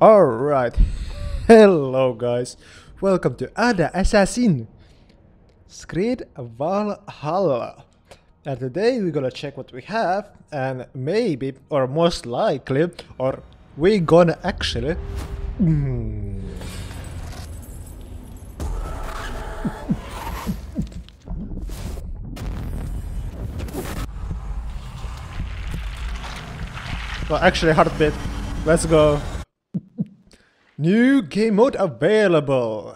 Alright, hello guys, welcome to Ada Assassin's Creed Valhalla. And today we're gonna check what we have, and maybe, or most likely, or we gonna actually. Mm, well, actually, heartbeat. Let's go. New game mode available.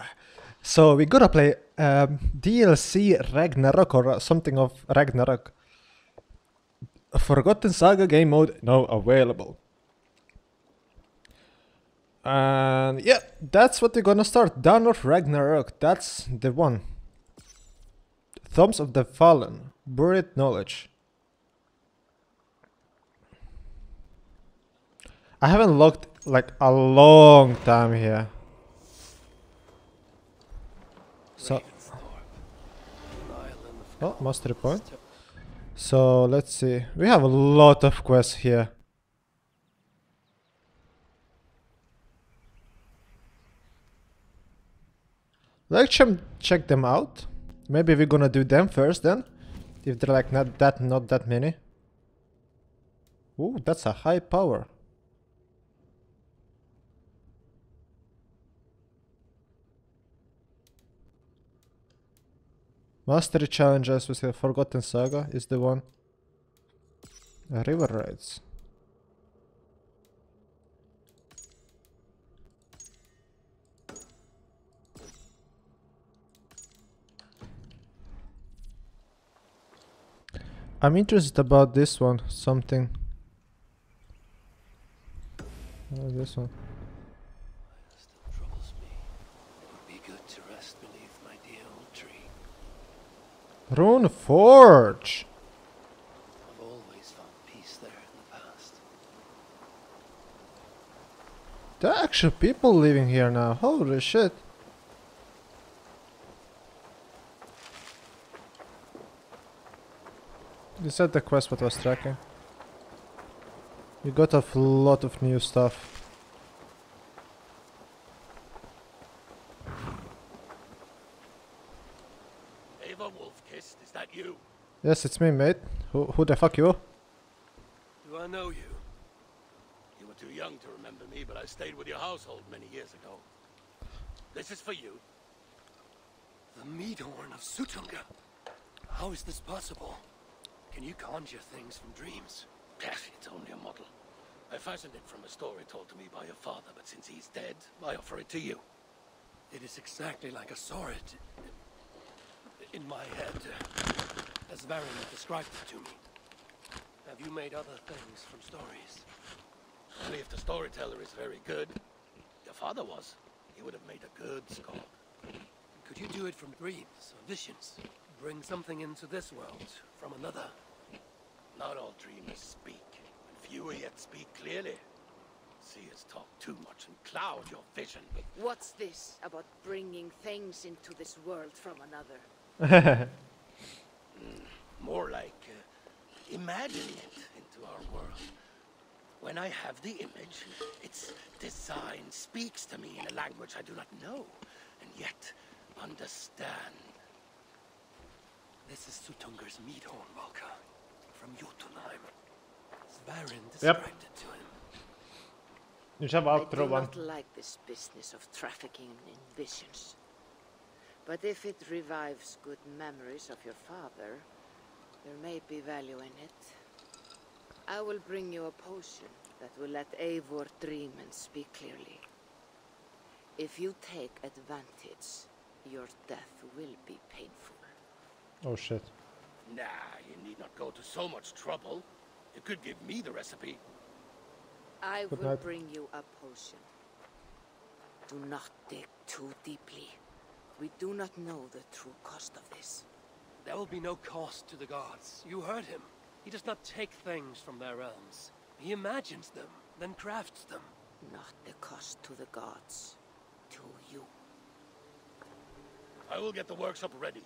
So we gotta play um, DLC Ragnarok or something of Ragnarok. Forgotten Saga game mode now available. And yeah, that's what we're gonna start. Dawn of Ragnarok, that's the one. Tombs of the Fallen, Buried Knowledge. I haven't looked like a long time here. So, oh, mastery oh, point. So let's see. We have a lot of quests here. Let's ch check them out. Maybe we're gonna do them first then. If they're like not that not that many. Ooh, that's a high power. Mastery challenges with the Forgotten Saga is the one. River raids. I'm interested about this one, something. Uh, this one. still troubles me. It would be good to rest beneath my dear old tree. Rune Forge! I've always found peace there in the past. There are actual people living here now. Holy shit. Is that the quest what was tracking? You got a lot of new stuff. Eivor Wolf-Kissed, is that you? Yes, it's me, mate. Who, who the fuck you? Do I know you? You were too young to remember me, but I stayed with your household many years ago. This is for you. The meat horn of Suttungr. How is this possible? Can you conjure things from dreams? It's only a model. I fashioned it from a story told to me by your father, but since he's dead, I offer it to you. It is exactly like a sword in my head, as Varin described it to me. Have you made other things from stories? Only if the storyteller is very good. Your father was. He would have made a good Skald. Could you do it from dreams or visions? Bring something into this world from another? Not all dreamers speak, and fewer yet speak clearly. Seers talk too much and cloud your vision What's this about bringing things into this world from another? more like uh, imagining it into our world. When I have the image, its design speaks to me in a language I do not know, and yet understand. This is Suttungr's meat horn, Valka, from Jotunheim. Svarin described it to him. Nu kör vi I do not like this business of trafficking in visions. But if it revives good memories of your father, there may be value in it. I will bring you a potion that will let Eivor dream and speak clearly. If you take advantage, your death will be painful. Oh shit. Nah, you need not go to so much trouble. You could give me the recipe. I Good will night. bring you a potion. Do not dig too deeply. We do not know the true cost of this. There will be no cost to the gods. You heard him. He does not take things from their realms. He imagines them, then crafts them. Not the cost to the gods. To you. I will get the workshop ready.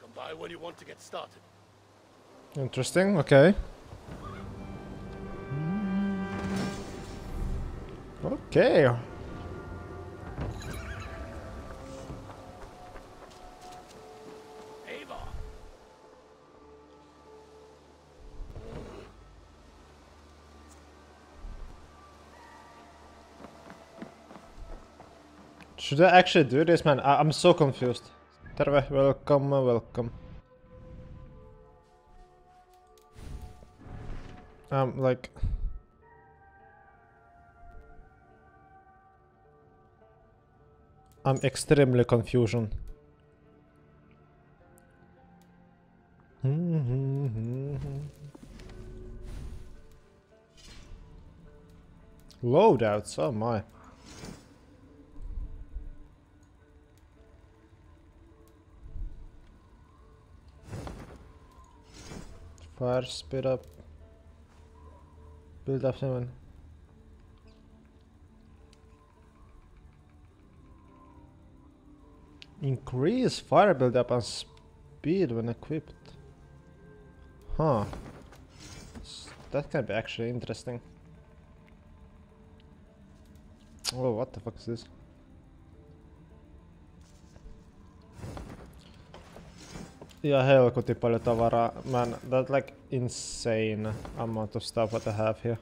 Come by when you want to get started. Interesting, okay. Okay. Should I actually do this, man? I I'm so confused. Terve, welcome, welcome. Um, like... I'm extremely confusion. Loadouts, oh my. Fire speed up. Build up seven. Increase fire build up and speed when equipped. Huh. That can be actually interesting. Oh, what the fuck is this? Ja helkutin paljon tavaraa. Man, that like insane amount of stuff what I have here.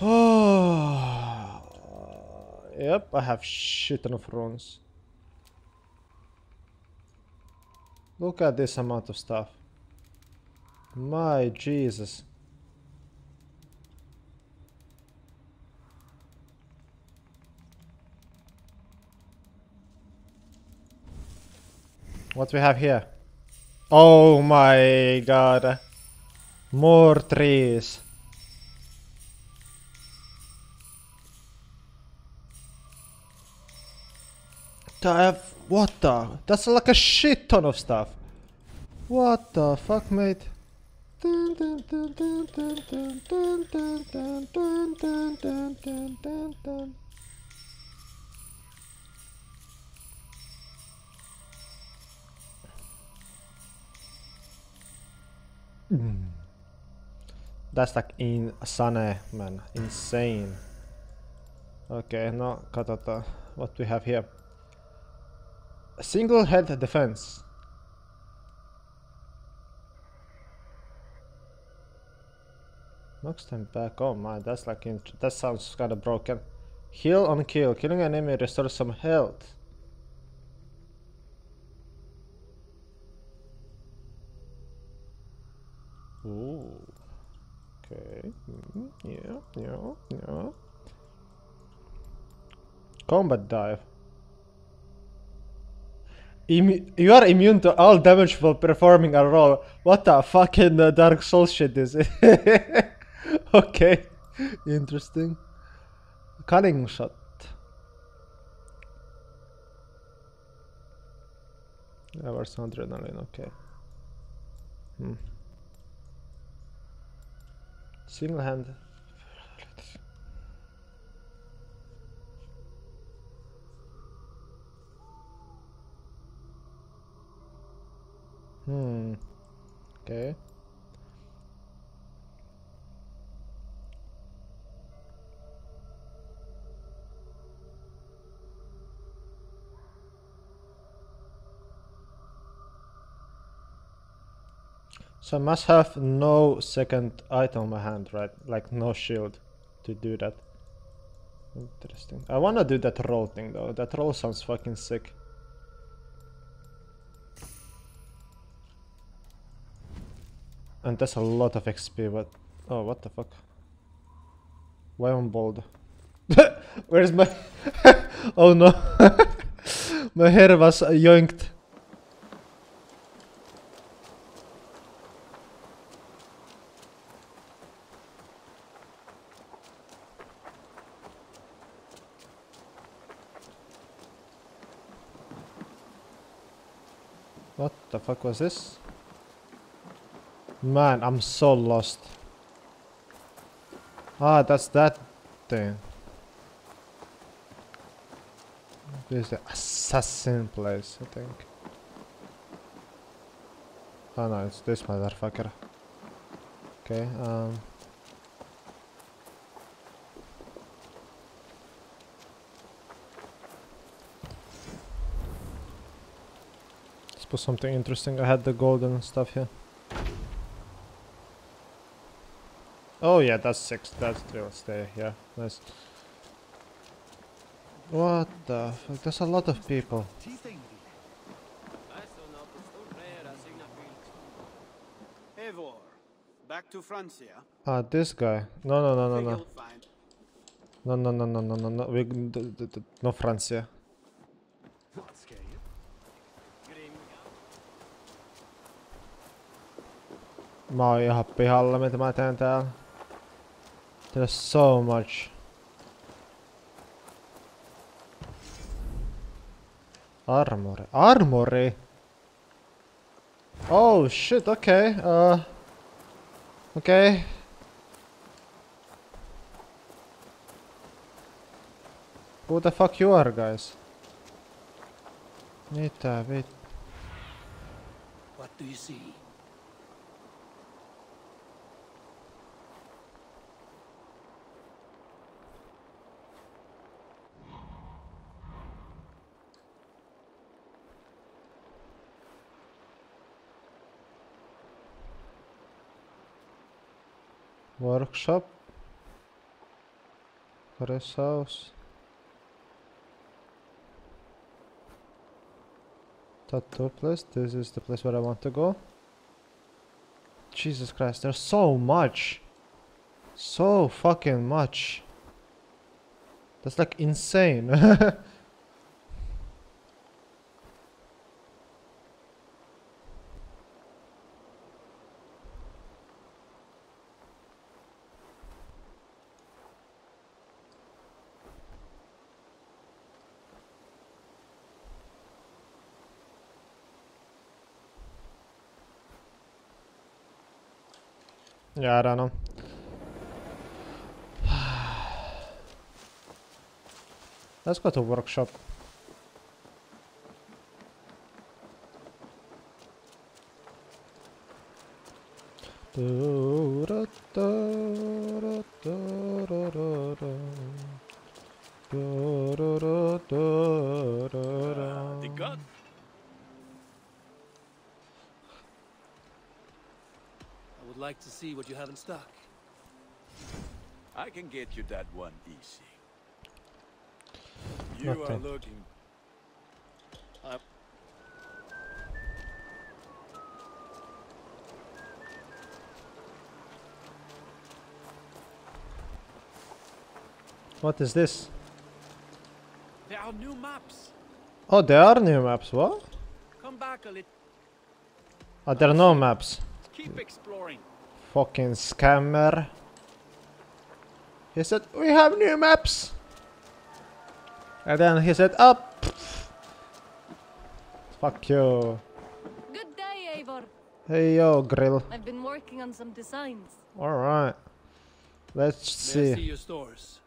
yep, I have shit ton of runes. Look at this amount of stuff. My Jesus. What we have here? Oh my god. More trees. I have what the? That's like a shit ton of stuff. What the fuck, mate? Mm. That's like insane, man. Insane. Okay, no, katsotaan what we have here. Single head defense. Knocks them back. Oh my, that's like that sounds kind of broken. Heal on kill. Killing an enemy restores some health. Ooh. Okay. mm, Yeah, yeah, yeah. Combat dive. Immu- you are immune to all damage while performing a roll. What the fucking uh, Dark Souls shit is it? okay, interesting. Cunning shot. Hours adrenaline. Okay. Hmm. Single hand. Hmm. Okay. So I must have no second item on my hand, right? Like no shield to do that. Interesting. I wanna do that roll thing though. That roll sounds fucking sick. And that's a lot of XP, but... Oh, what the fuck? Why am bold? Where's my... oh no! my hair was yoinked. What the fuck was this? Man, I'm so lost. Ah, that's that thing. This is the assassin place, I think. Oh no, it's this motherfucker. Okay, um... put something interesting. I had the golden stuff here. Oh yeah, that's six. That's will stay. Yeah, nice. What the fuck? There's a lot of people. Back to Francia. Ah, this guy. No, no, no, no, no. No, no, no, no, no, no, no. We, no Francia. Mä oon ihan pihalla, mitä mä teen täällä. There's so much. Armory. Armory? Oh shit, okay. Uh. Okay. Who the fuck you are, guys? Mitä vit... What do you see? Workshop? House? Tattoo place? This is the place where I want to go. Jesus Christ, there's so much! So fucking much! That's like insane. I don't know. Let's go to workshop. The gun. I would like to see what you have in stock. I can get you that one easy. You Not are that. looking. Uh, What is this? there are new maps. Oh, there are new maps. What? Come back a little. Oh, there are no maps. Keep exploring. Fucking scammer. He said, we have new maps. And then he said, oh, up. Fuck you. Good day, Eivor. Hey yo, grill. I've been working on some designs. Alright. Let's May I see see. your stores?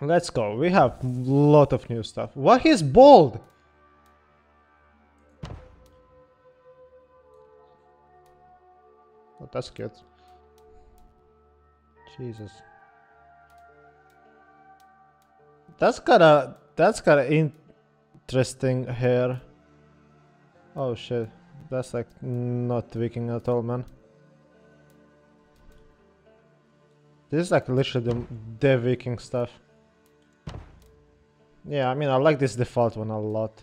Let's go. We have a lot of new stuff. What? He's bald. That's good. Jesus. That's kinda that's kinda interesting hair. Oh shit. That's like not Viking at all, man. This is like literally the, the Viking stuff. Yeah, I mean, I like this default one a lot.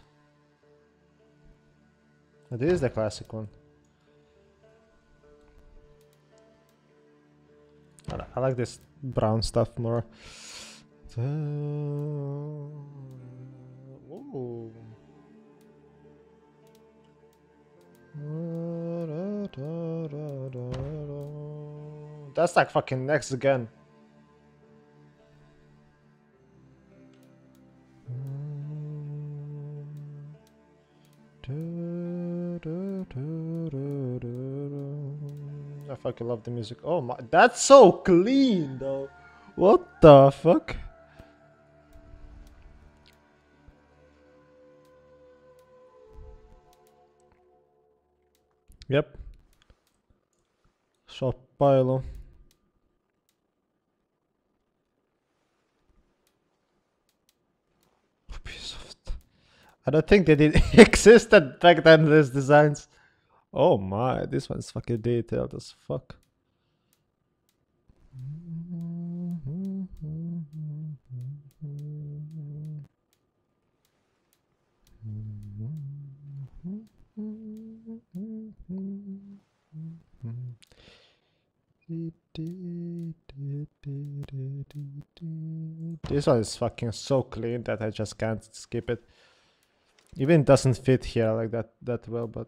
This is the classic one. I, like this brown stuff more. That's like fucking next again. I fucking love the music. Oh my, that's so clean though. What the fuck? Yep. Shoppailu. Ubisoft. I don't think they did existed back then, these designs. Oh my, this one's fucking detailed as fuck. This one is fucking so clean that I just can't skip it. Even doesn't fit here like that that well, but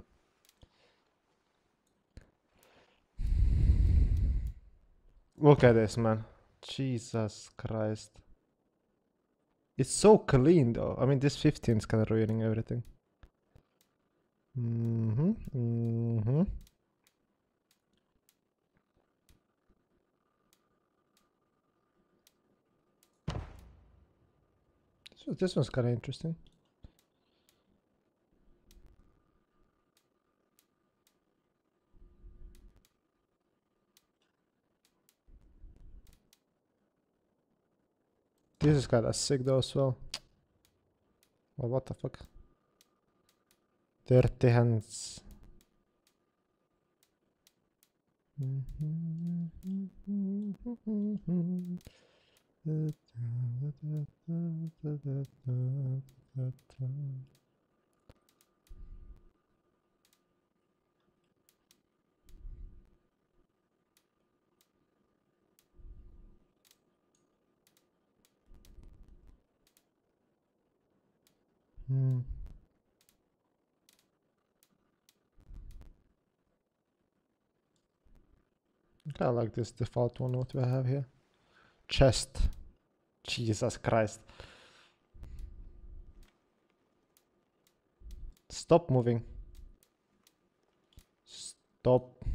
look at this man. Jesus Christ. It's so clean though. I mean this 15 is kinda ruining everything. Mm-hmm. Mm-hmm. So this one's kinda interesting. This is kinda sick though as well. What the fuck? Dirty hands. Hmm. I like this default one what we have here. Chest. Jesus Christ. Stop moving. Stop.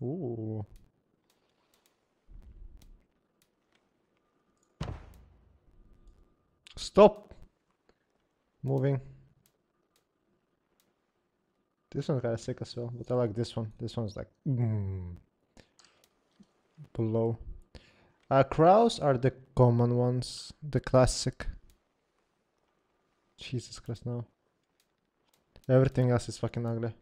Ooh. Stop. Moving. This one's kind of sick as well, but I like this one. This one's like mm, below. Uh, crows are the common ones, the classic. Jesus Christ, now. Everything else is fucking ugly.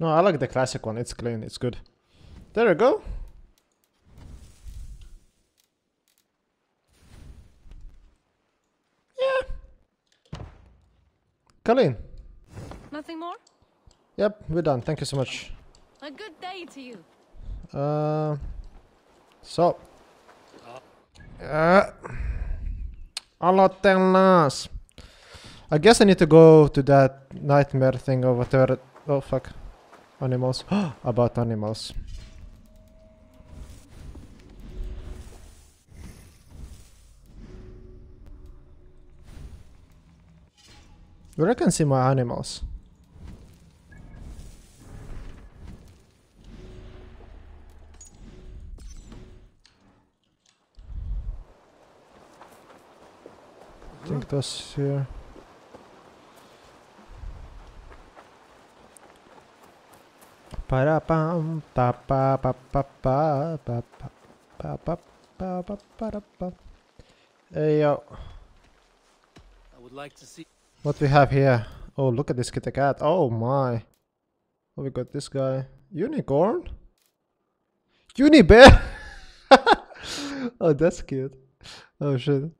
No, I like the classic one. It's clean. It's good. There we go. Yeah. Colleen. Nothing more? Yep, we're done. Thank you so much. A good day to you. Uh, so. Uh, aloitellaan. I guess I need to go to that nightmare thing over there. Oh fuck. Animals. About animals. Where I can see my animals? I think that's here. Hey yo, I would like to see. what we have here? Oh, look at this kitty cat. Oh my. Oh, we got this guy. Unicorn? Unibear? oh, that's cute. Oh shit.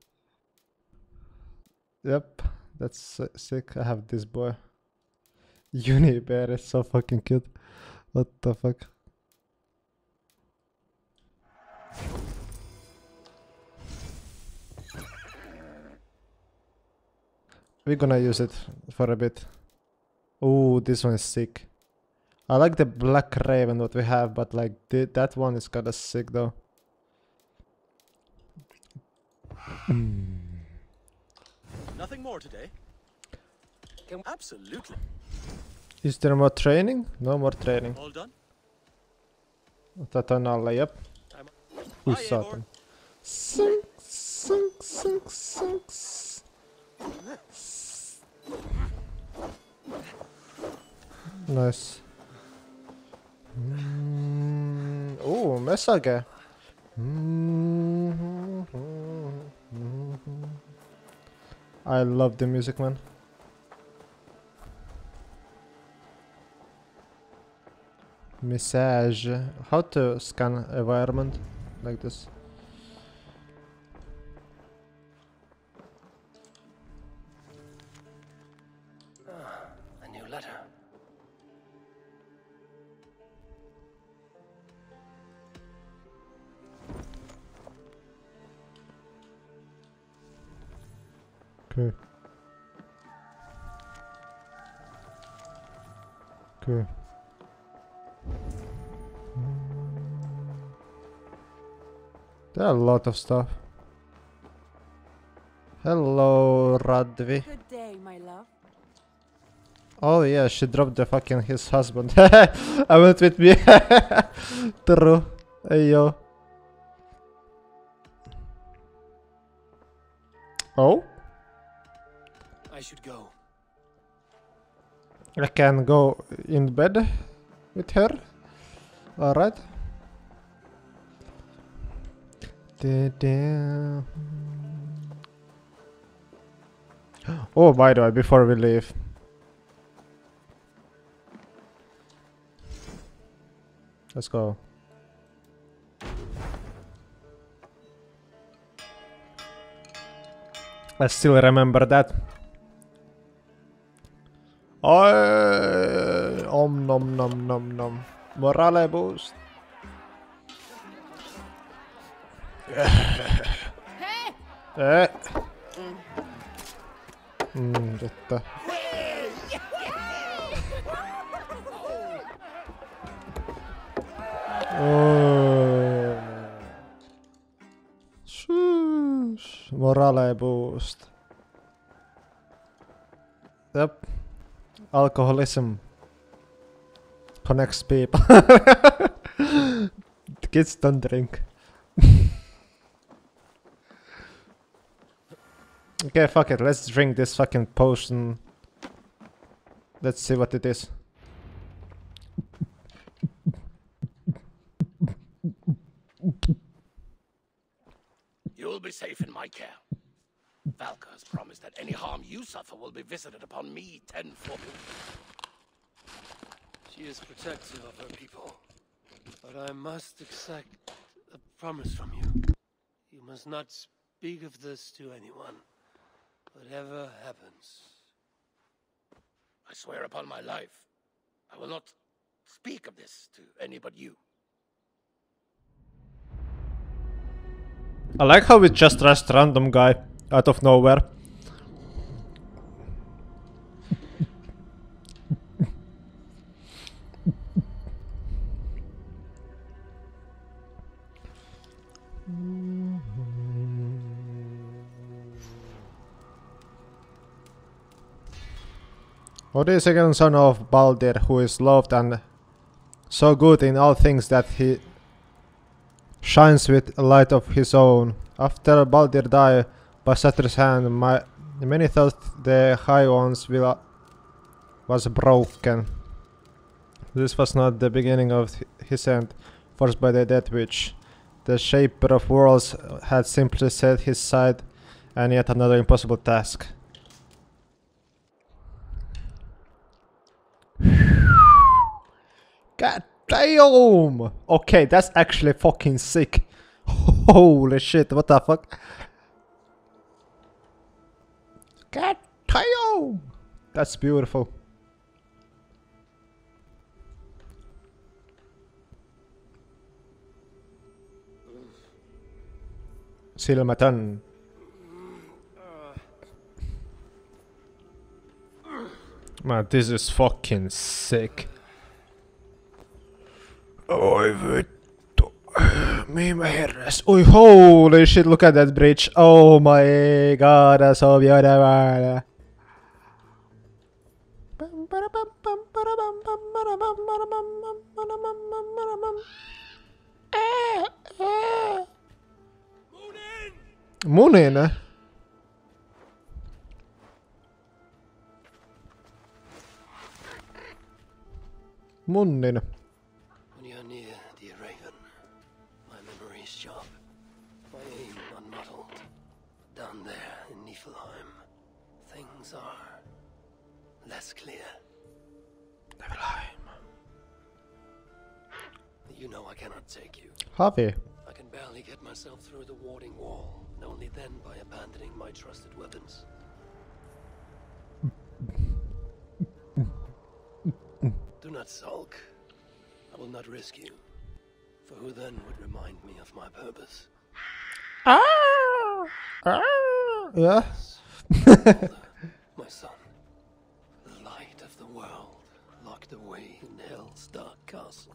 Yep, that's sick. I have this boy. Unibear is so fucking cute. What the fuck? We're gonna use it for a bit. Oh, this one is sick. I like the black raven what we have, but like th that one is kinda sick though. Hmm. Nothing more today. Absolutely. Is there more training? No more training. All done. Jep. I'm- Ui Hi, saatan. Sink, sink, sink, sink. Nice. Mm, oh, message. Mm, I love the music, man. Message. How to scan environment like this? A new letter. Okay. Okay. There are a lot of stuff. Hello, Randvi. Good day, my love. Oh yeah, she dropped the fucking his husband. I went with me. True. Hey yo. Oh, I should go. I can go in bed with her. Alright. Oh, by the way, before we leave. Let's go. I still remember that. Oi, om nom nom nom nom. Morale boost. Eh. Mm, totta. Oh. Shush. Morale boost. Yep. Alcoholism connects people. Kids don't drink. Okay, fuck it. Let's drink this fucking potion. Let's see what it is. You will be safe in my care. Valka has promised that any harm you suffer will be visited upon me tenfold. She is protective of her people. But I must accept a promise from you. You must not speak of this to anyone. Whatever happens. I swear upon my life, I will not speak of this to any but you. I like how we just rushed random guy out of nowhere. Is second son of Baldr, who is loved and so good in all things that he shines with a light of his own. After Baldr died by Satyr's hand, my, many thought the High One's will was broken. This was not the beginning of his end, forced by the Death Witch. The Shaper of Worlds had simply set his side and yet another impossible task. God damn! Okay, that's actually fucking sick. Holy shit, what the fuck? God damn! That's beautiful. Silmätön. Man, this is fucking sick. Oi. Mihin mä herras? Oi holy shit, look at that bridge. Oh my god, that's so beautiful. Munin. Munnin. You know I cannot take you. Javi. I can barely get myself through the warding wall, and only then by abandoning my trusted weapons. Do not sulk. I will not risk you. For who then would remind me of my purpose? Ah! Ah! Yeah. Father, my son, the light of the world, locked away in Hell's dark castle.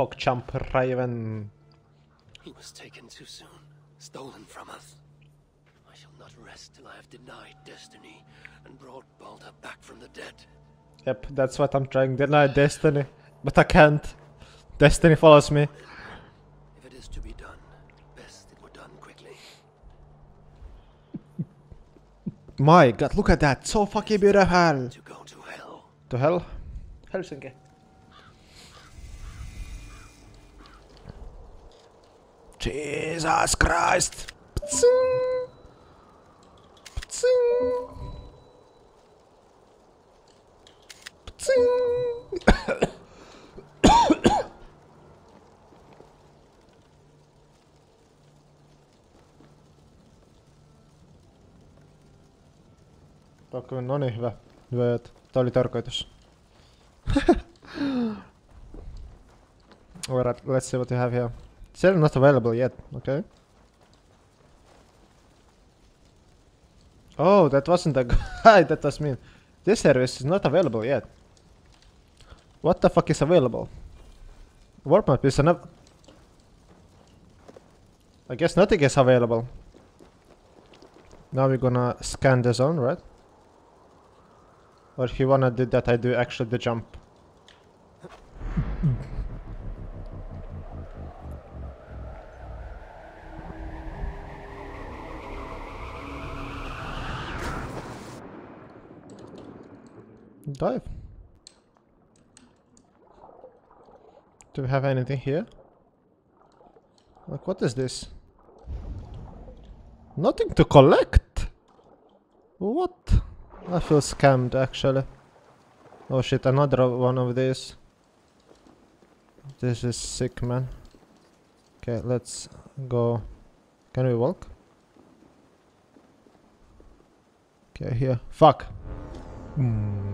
Pogchamp Raven. He was taken too soon, stolen from us. I shall not rest till I have denied destiny and brought Balder back from the dead. Yep, that's what I'm trying. Deny destiny. But I can't. Destiny follows me. If it is to be done, best it were done quickly. My god, look at that. So fucking beautiful. To go to hell. To hell? Helsinki. Jesus Christ. Ptsing. Ptsing. Ptsing. Pakko, no niin, hyvä. Hyvä jat. Tää oli tarkoitus. Alright, let's see what you have here. Still not available yet, okay. Oh, that wasn't a guy, that was me. This service is not available yet. What the fuck is available? Warp map is enough. I guess nothing is available. Now we're gonna scan the zone, right? Or if you wanna do that, I do actually the jump. Dive. Do we have anything here? Like, what is this? Nothing to collect? What? I feel scammed, actually. Oh shit, another one of these. This is sick, man. Okay, let's go. Can we walk? Okay, here. Fuck. Hmm.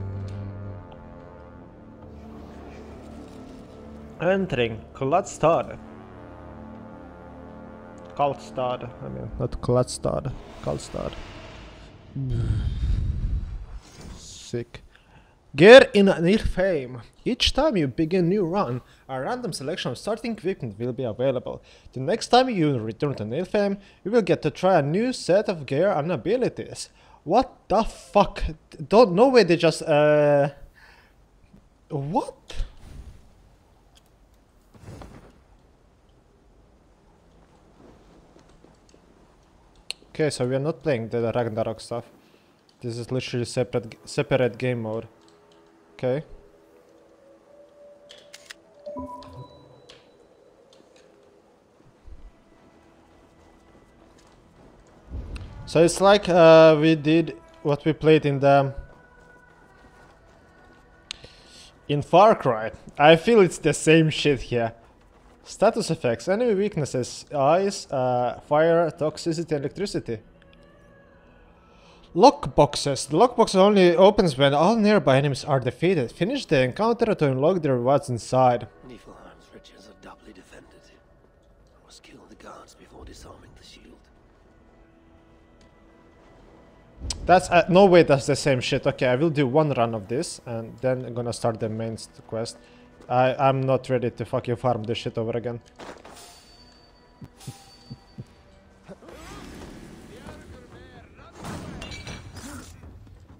Entering Kladstad. Kaltstad. I mean, not Kladstad. Kaltstad. Sick. Get in Niflheim. Each time you begin new run, a random selection of starting equipment will be available. The next time you return to Niflheim, you will get to try a new set of gear and abilities. What the fuck? Don't no way they just uh what? Okay, so we are not playing the Ragnarok stuff. This is literally separate separate game mode. Okay. So it's like uh, we did what we played in the in Far Cry. I feel it's the same shit here. Status effects, enemy weaknesses, ice, uh, fire, toxicity, electricity. Lockboxes. The lockbox only opens when all nearby enemies are defeated. Finish the encounter to unlock the rewards inside. Niflheim's riches are doubly defended. I must kill the guards before disarming the shield. That's uh, no way that's the same shit. Okay, I will do one run of this and then I'm gonna start the main quest. I I'm not ready to fucking farm this shit over again.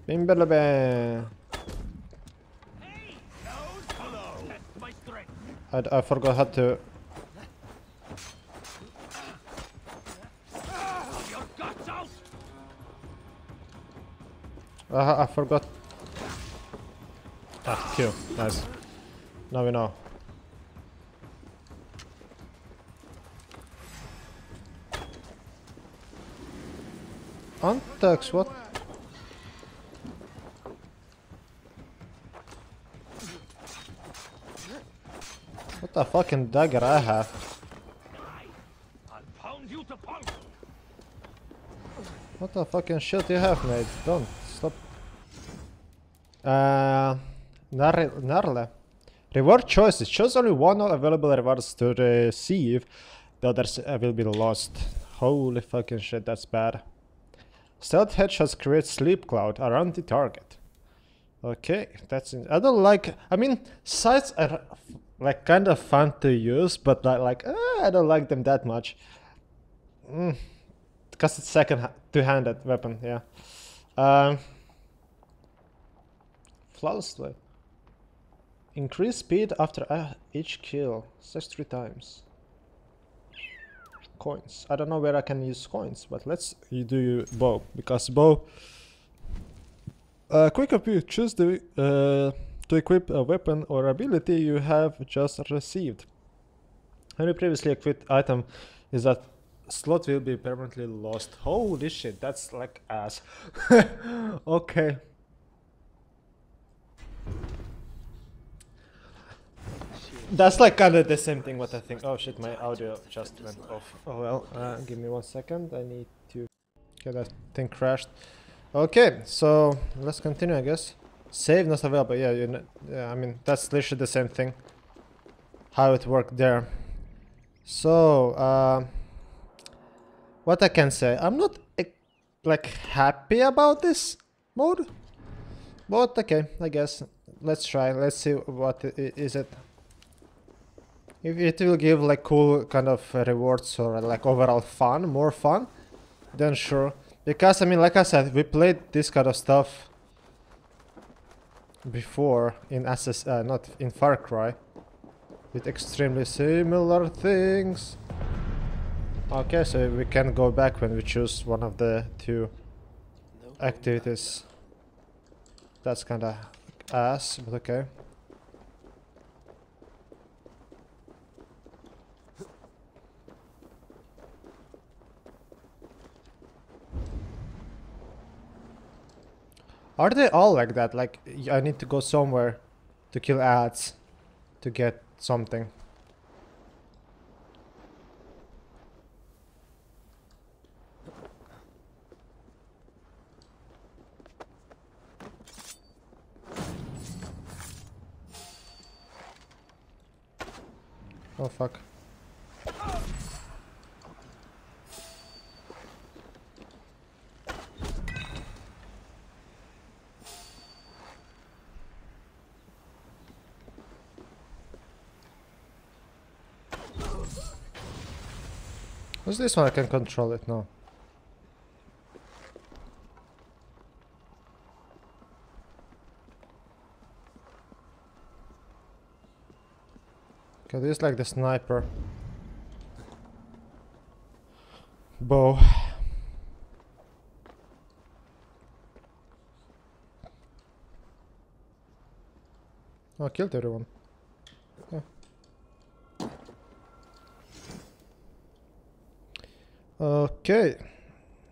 Bimbelebe. I, I forgot how to. Uh, I forgot. Ah, Q. Nice. We know. Antax, what? What the fucking dagger I have? What the fucking shit you have, mate? Don't stop. Uh, Nar Narle. Reward choices. Choose only one available rewards to receive. The others will be lost. Holy fucking shit, that's bad. Stealth headshots create sleep cloud around the target. Okay, that's. In I don't like. I mean, sights are like kind of fun to use, but like, like uh, I don't like them that much. Mm. Because it's second two-handed weapon, yeah. Um, flawlessly. Increase speed after each kill. Says three times. Coins. I don't know where I can use coins, but let's you do bow because bow. Uh, quick appeal. Choose the uh, to equip a weapon or ability you have just received. Any previously equipped item is that slot will be permanently lost. Holy shit, that's like ass. okay. That's like kind of the same thing what I think. Oh shit, my audio just went off. Oh well, uh, give me one second. I need to get that thing crashed. Okay, so let's continue, I guess. Save not available. Yeah, you know, yeah. I mean, that's literally the same thing. How it worked there. So, uh, what I can say, I'm not like happy about this mode, but okay, I guess. Let's try. Let's see what is it. If it will give like cool kind of uh, rewards or like overall fun, more fun, then sure. Because I mean, like I said, we played this kind of stuff before in SS, uh, not in Far Cry, with extremely similar things. Okay, so we can go back when we choose one of the two activities. That's kind of ass, but okay. Are they all like that? Like, I need to go somewhere to kill ads to get something. Oh fuck. What's this one? I can control it now. Okay, this is like the sniper. Bow. Oh, I killed everyone. Okay.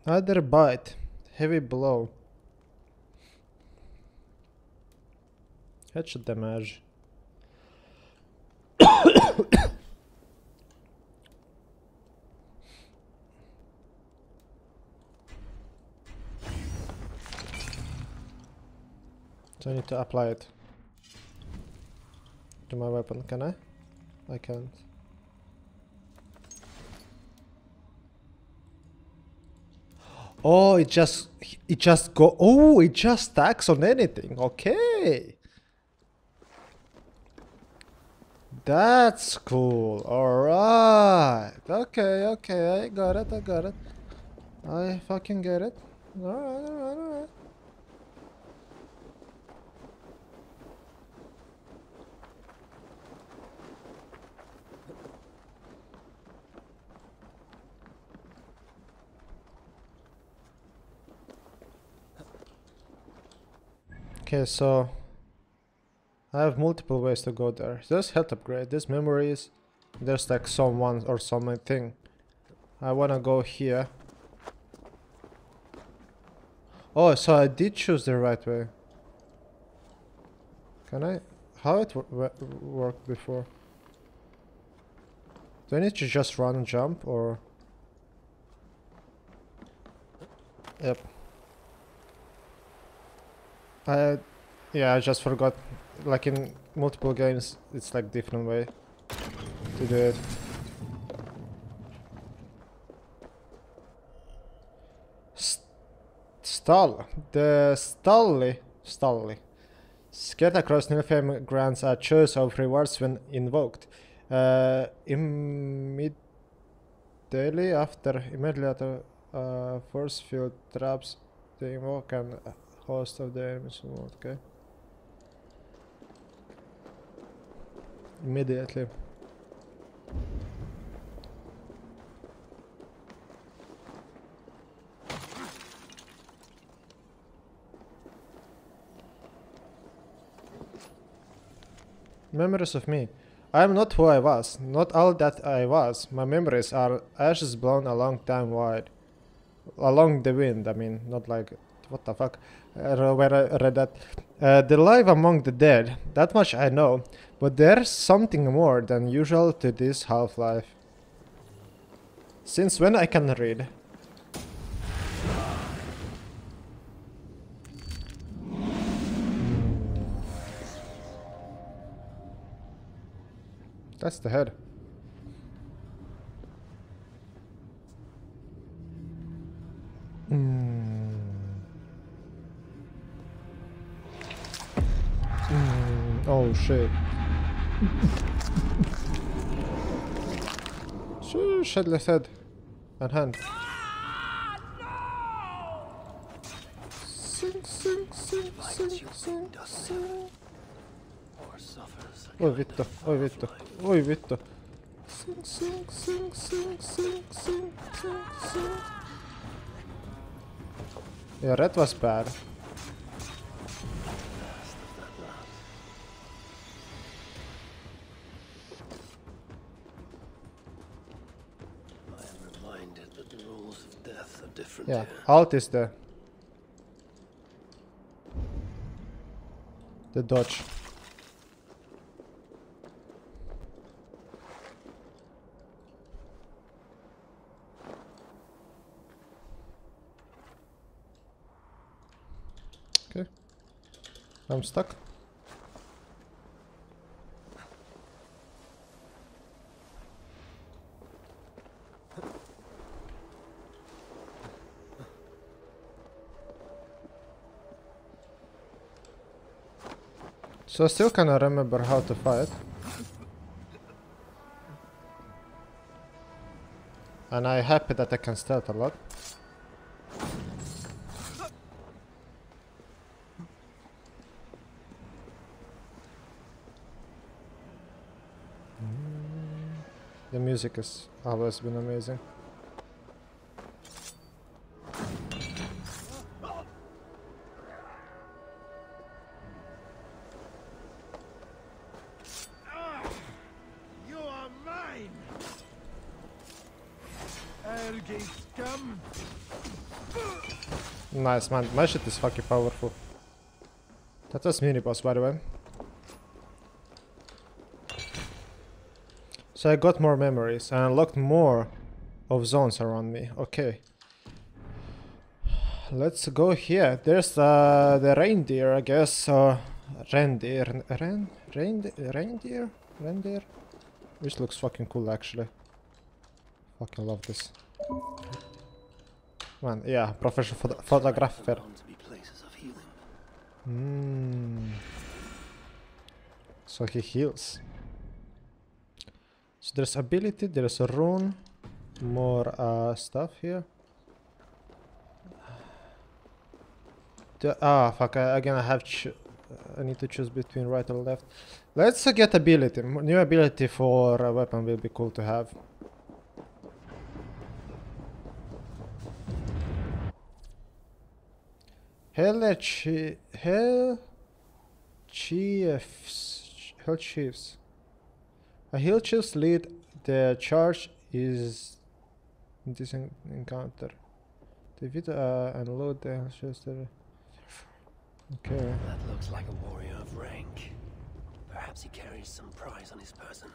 Other bite. Heavy blow. Headshot damage. So I need to apply it to my weapon, can I? I can't. Oh, it just it just go. Oh, it just stacks on anything. Okay, that's cool. All right. Okay, okay. I got it. I got it. I fucking get it. All right. All right. All right. Okay, so I have multiple ways to go there. There's health upgrade, there's memories, there's like someone or something. I wanna go here. Oh, so I did choose the right way. Can I? How it wo- wo- worked before? Do I need to just run and jump or? Yep. Yeah, I just forgot. Like in multiple games, it's like different way to do it. Stall. The Stally. Stally. Get across Niflheim grants a choice of rewards when invoked. Uh, immediately after, immediately after uh, force field traps the invoke and host of the enemies removed, okay? Immediately. Memories of me. I am not who I was, not all that I was. My memories are ashes blown a long time wide. Along the wind, I mean, not like. What the fuck? Where I read that. Uh, the life among the dead, that much I know. But there's something more than usual to this half life. Since when I can read? That's the head. Mm. Oh shit. Sure, Shedless head and hand. Sing, sing, sing, sing. Or suffers Oi vittu, oi vittu, oi vittu. Sing, sing, sing, sing, sing, sing, sing, sing. Yeah, red was bad. Yeah, alt is the the dodge. Okay, I'm stuck. So I still cannot remember how to fight. And I'm happy that I can stealth a lot. The music has always been amazing. Nice man, my shit is fucking powerful. That was mini boss by the way. So I got more memories and unlocked more of zones around me. Okay. Let's go here. There's uh, the reindeer, I guess. Uh, reindeer. Ren, reindeer? Reindeer? Reindeer? Which looks fucking cool actually. Fucking love this. Man, yeah, professional photo photographer. Mm. So he heals. So there's ability, there's a rune, more uh, stuff here. The, ah, fuck, I, again I have I need to choose between right or left. Let's uh, get ability. New ability for a weapon will be cool to have. Hell, Hell Chiefs. Hill Chiefs. A Hill Chiefs lead the charge is in this en- encounter. Defeat uh, and load the Hill Chiefs. there. Okay. That looks like a warrior of rank. Perhaps he carries some prize on his person.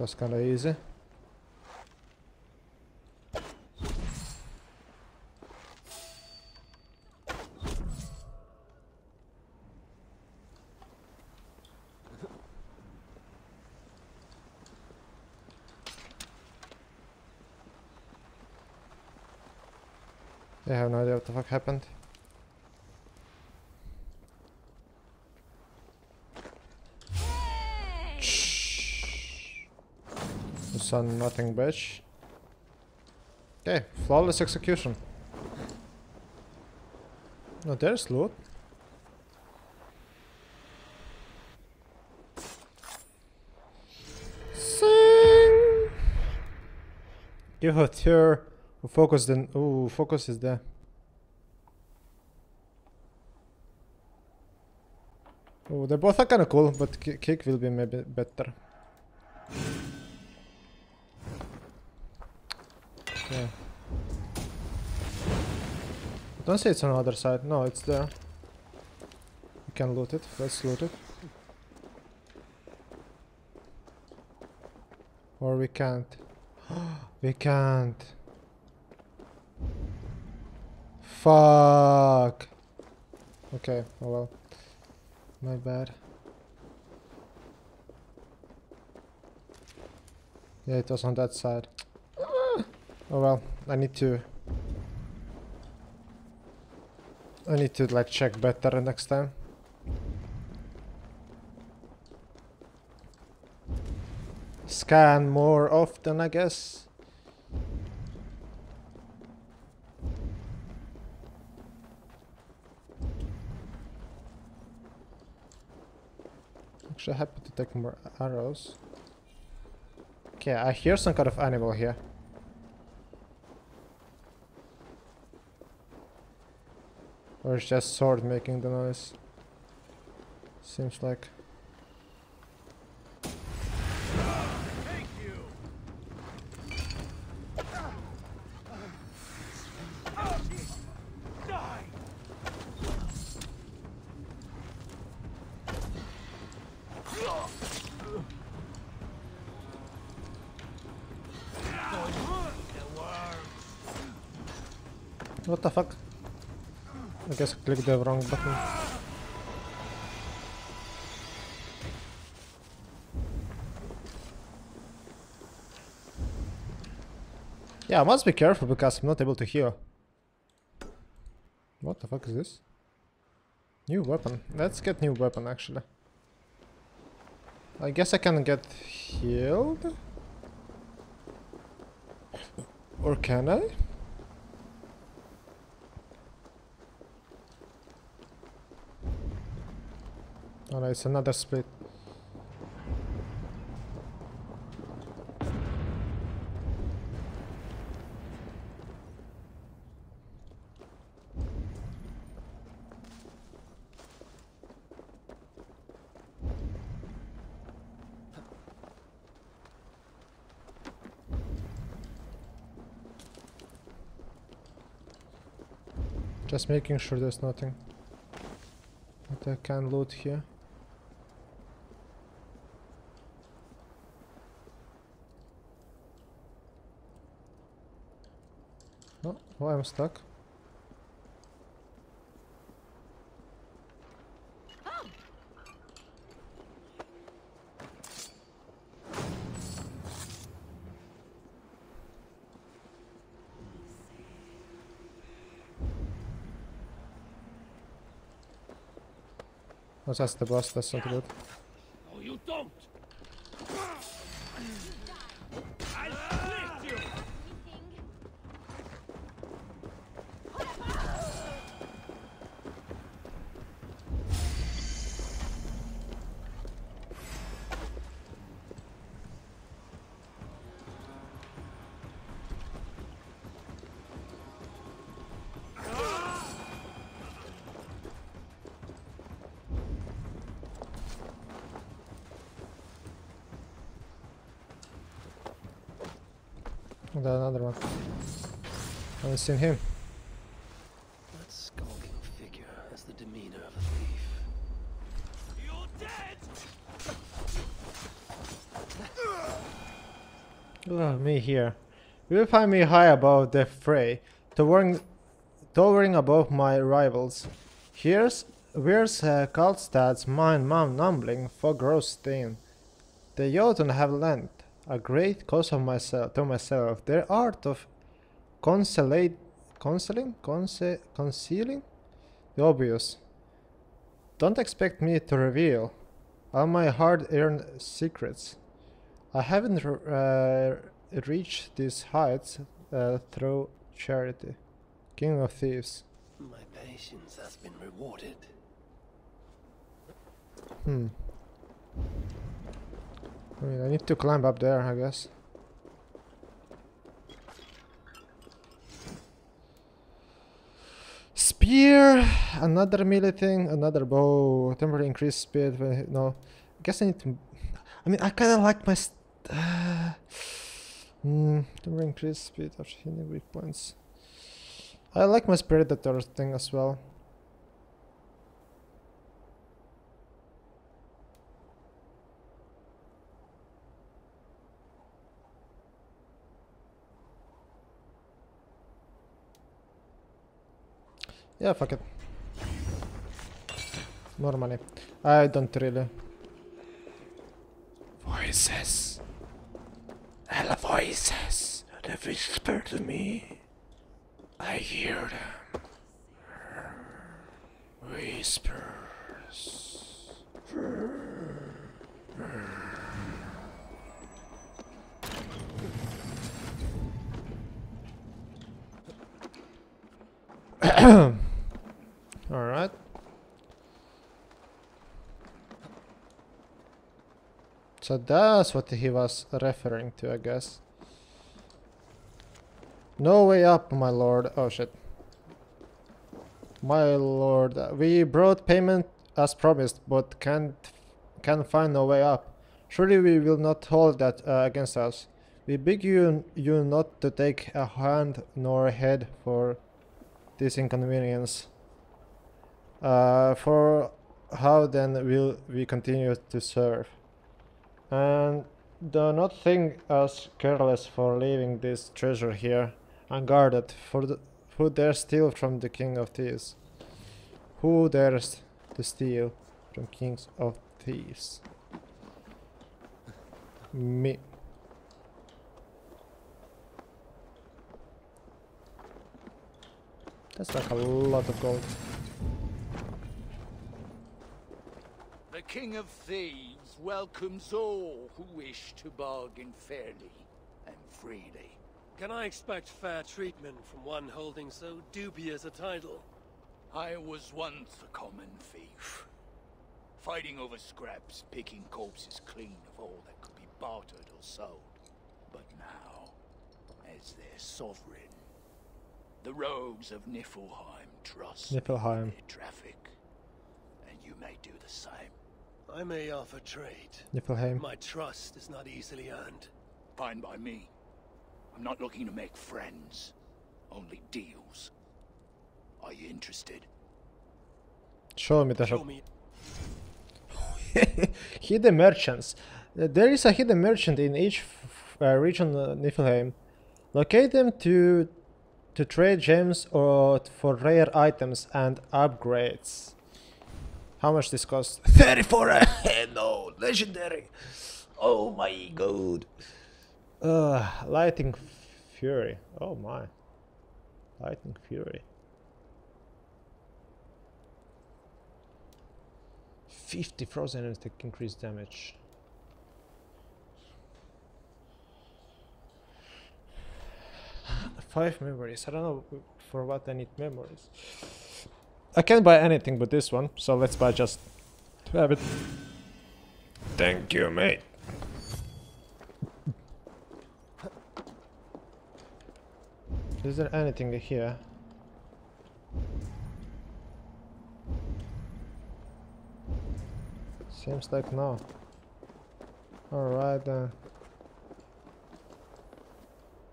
That's kind of easy. I have no idea what the fuck happened. Saw nothing, bitch. Okay, flawless execution. Oh, there's loot. Sing! Give her tear. Focus then. Ooh, focus is there. Oh, they both are kind of cool, but ki- kick will be maybe better. Don't say it's on the other side. No, it's there. We can loot it. Let's loot it. Or we can't. we can't. Fuck. Okay, oh well. My bad. Yeah, it was on that side. Oh well, I need to... I need to like check better next time. Scan more often, I guess. Actually happy to take more arrows. Okay, I hear some kind of animal here. Or it's just sword making the noise. Seems like. Clicked the wrong button. Yeah, I must be careful because I'm not able to heal. What the fuck is this? New weapon. Let's get new weapon actually. I guess I can get healed? Or can I? No, it's another split. Just making sure there's nothing that I can loot here. Oh, I'm stuck. Oh, that's the boss, that's not good. Haven't him. That skulking figure has the demeanor of a thief. You're dead! Oh, me here. You will find me high above the fray, towering, towering above my rivals. Here's where's uh, Kaltstad's mind mount numbling for gross stain. The Jotun have lent a great cause of myself to myself their art of consolate, concealing, conce, concealing the obvious. Don't expect me to reveal all my hard-earned secrets. I haven't uh, reached these heights uh, through charity. King of Thieves. My patience has been rewarded. Hmm. I mean, I need to climb up there, I guess. Spear, another melee thing, another bow, temporary increase speed. No, I guess I need to. I mean, I kind of like my. Uh, mm, temporary increase speed after hitting weak points. I like my spirit Predator thing as well. Yeah, fuck it. More money. I don't really. Voices. Hell voices. They whisper to me. I hear them. Whispers. Alright. So that's what he was referring to, I guess. No way up, my lord. Oh shit. My lord, we brought payment as promised, but can't can find no way up. Surely we will not hold that uh, against us. We beg you you not to take a hand nor a head for this inconvenience. Uh, for how then will we continue to serve? And do not think us careless for leaving this treasure here unguarded, for the, who dares steal from the king of thieves? Who dares to steal from kings of thieves? Me. That's like a lot of gold. The King of Thieves welcomes all who wish to bargain fairly and freely. Can I expect fair treatment from one holding so dubious a title? I was once a common thief, fighting over scraps, picking corpses clean of all that could be bartered or sold. But now, as their sovereign, the rogues of Niflheim trust Niflheim. their traffic, and you may do the same. I may offer trade. Niflheim. My trust is not easily earned. Fine by me. I'm not looking to make friends, only deals. Are you interested? Show me the Show shop. me hidden merchants. Uh, there is a hidden merchant in each uh, region uh, Niflheim. Locate them to to trade gems or for rare items and upgrades. How much this costs? 34 no, legendary. Oh my god. Uh, Lightning Fury. Oh my. Lightning Fury. 50 frozen and take increased damage. Five memories. I don't know for what I need memories. I can't buy anything but this one, so let's buy just to have it. Thank you, mate. Is there anything here? Seems like no. Alright then.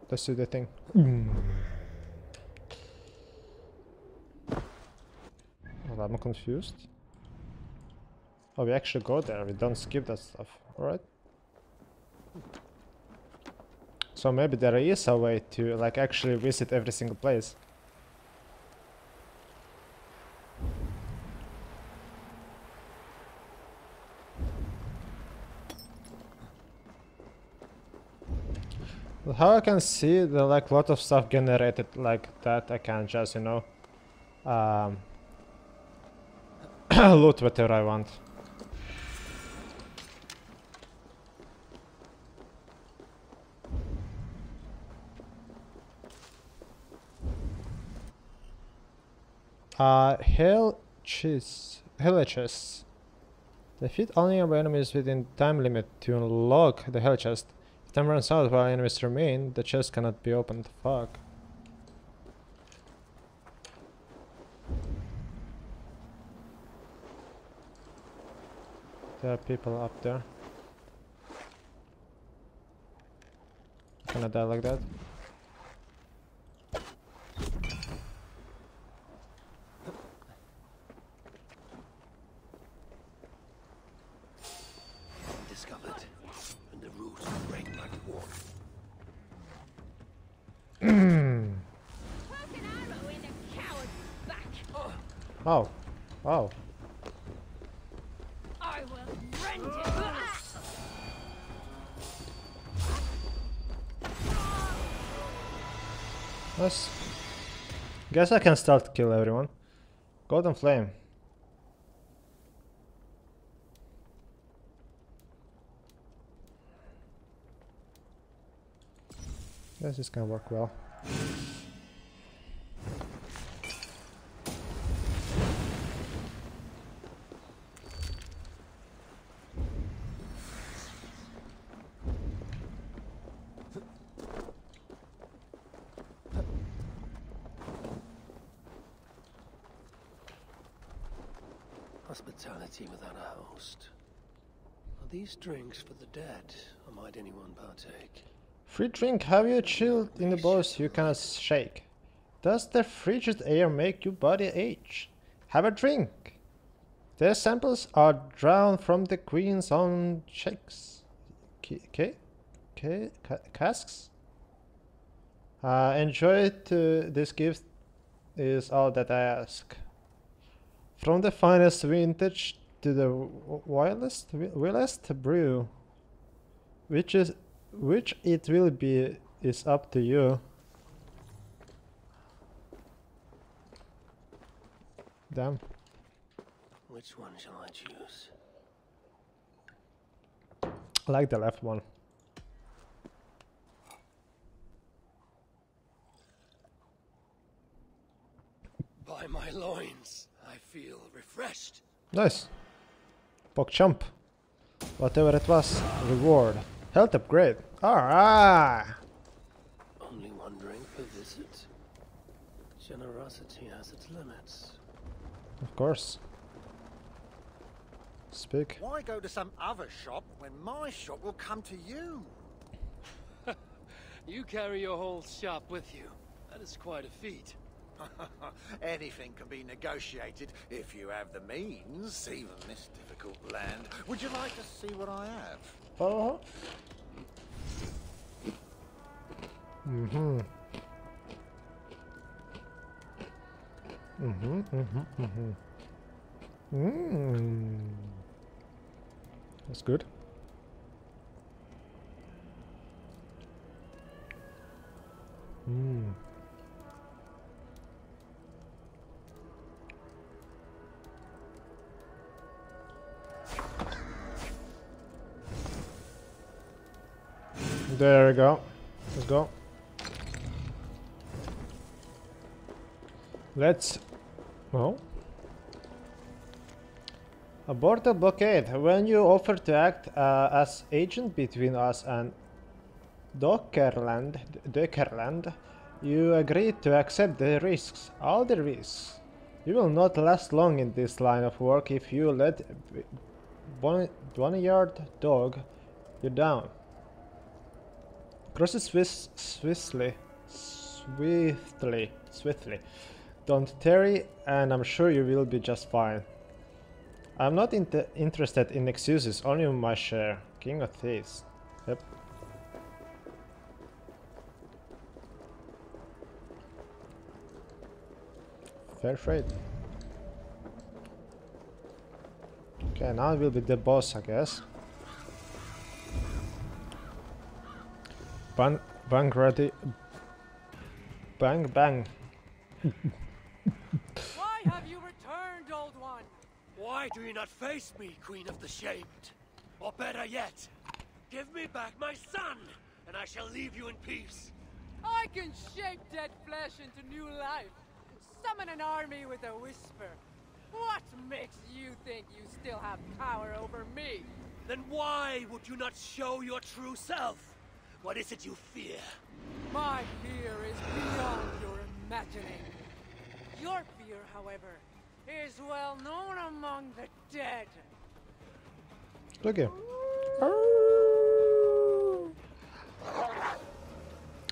let's do the thing. Well, I'm confused. Oh, we actually go there. We don't skip that stuff. Alright. So maybe there is a way to like actually visit every single place. How I can see the like lot of stuff generated like that, I can't just you know um, loot whatever I want. Uh, hell cheese, hell chests. Defeat all nearby enemies within time limit to unlock the hell chest. If time runs out while enemies remain, the chest cannot be opened. Fuck. There uh, are people up there. I die like that? Guess I can start kill everyone. Golden flame. This can work well. Hospitality without a host. Are these drinks for the dead, or might anyone partake? Free drink, have you chilled in the balls you cannot shake? Does the frigid air make your body age? Have a drink! Their samples are drawn from the queen's own shakes. K? K? Casks? Uh, enjoy it, uh, this gift is all that I ask. From the finest vintage to the wildest, wildest brew, which is which it will be is up to you. Damn. Which one shall I choose? I like the left one. By my loins, feel refreshed. Nice. Pogchamp. Whatever it was. Reward. Health upgrade. Alright. Only wondering per visit. Generosity has its limits. Of course. Speak. Why go to some other shop when my shop will come to you? You carry your whole shop with you. That is quite a feat. Anything can be negotiated if you have the means, even this difficult land. Would you like to see what I have? Oh. Mm-hmm. Mm-hmm, mm-hmm, mm-hmm. Mm. That's good. Mm. There we go. Let's go. Let's. Oh. Abort the blockade. When you offer to act uh, as agent between us and Dockerland, Dockerland, you agree to accept the risks, all the risks. You will not last long in this line of work if you let one, one yard dog you down. Cross it swiss, swiftly, swiftly, swiftly. Don't tarry, and I'm sure you will be just fine. I'm not int- interested in excuses, only my share. King of Thieves. Yep. Fair trade. Okay, now it will be the boss, I guess. Bang, bang ready. Bang, bang. Why have you returned, old one? Why do you not face me, Queen of the Shamed? Or better yet, give me back my son, and I shall leave you in peace. I can shape dead flesh into new life. Summon an army with a whisper. What makes you think you still have power over me? Then why would you not show your true self? What is it you fear? My fear is beyond your imagining. Your fear, however, is well known among the dead. Look here.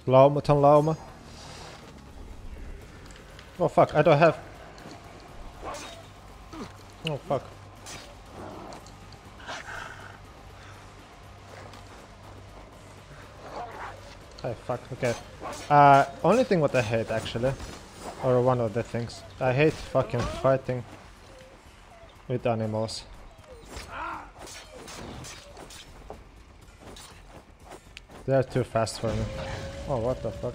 Lauma, ton Lauma. Oh fuck, I don't have... Oh fuck. Oh fuck, okay. Uh, only thing what I hate actually, or one of the things, I hate fucking fighting with animals. They're too fast for me. Oh, what the fuck?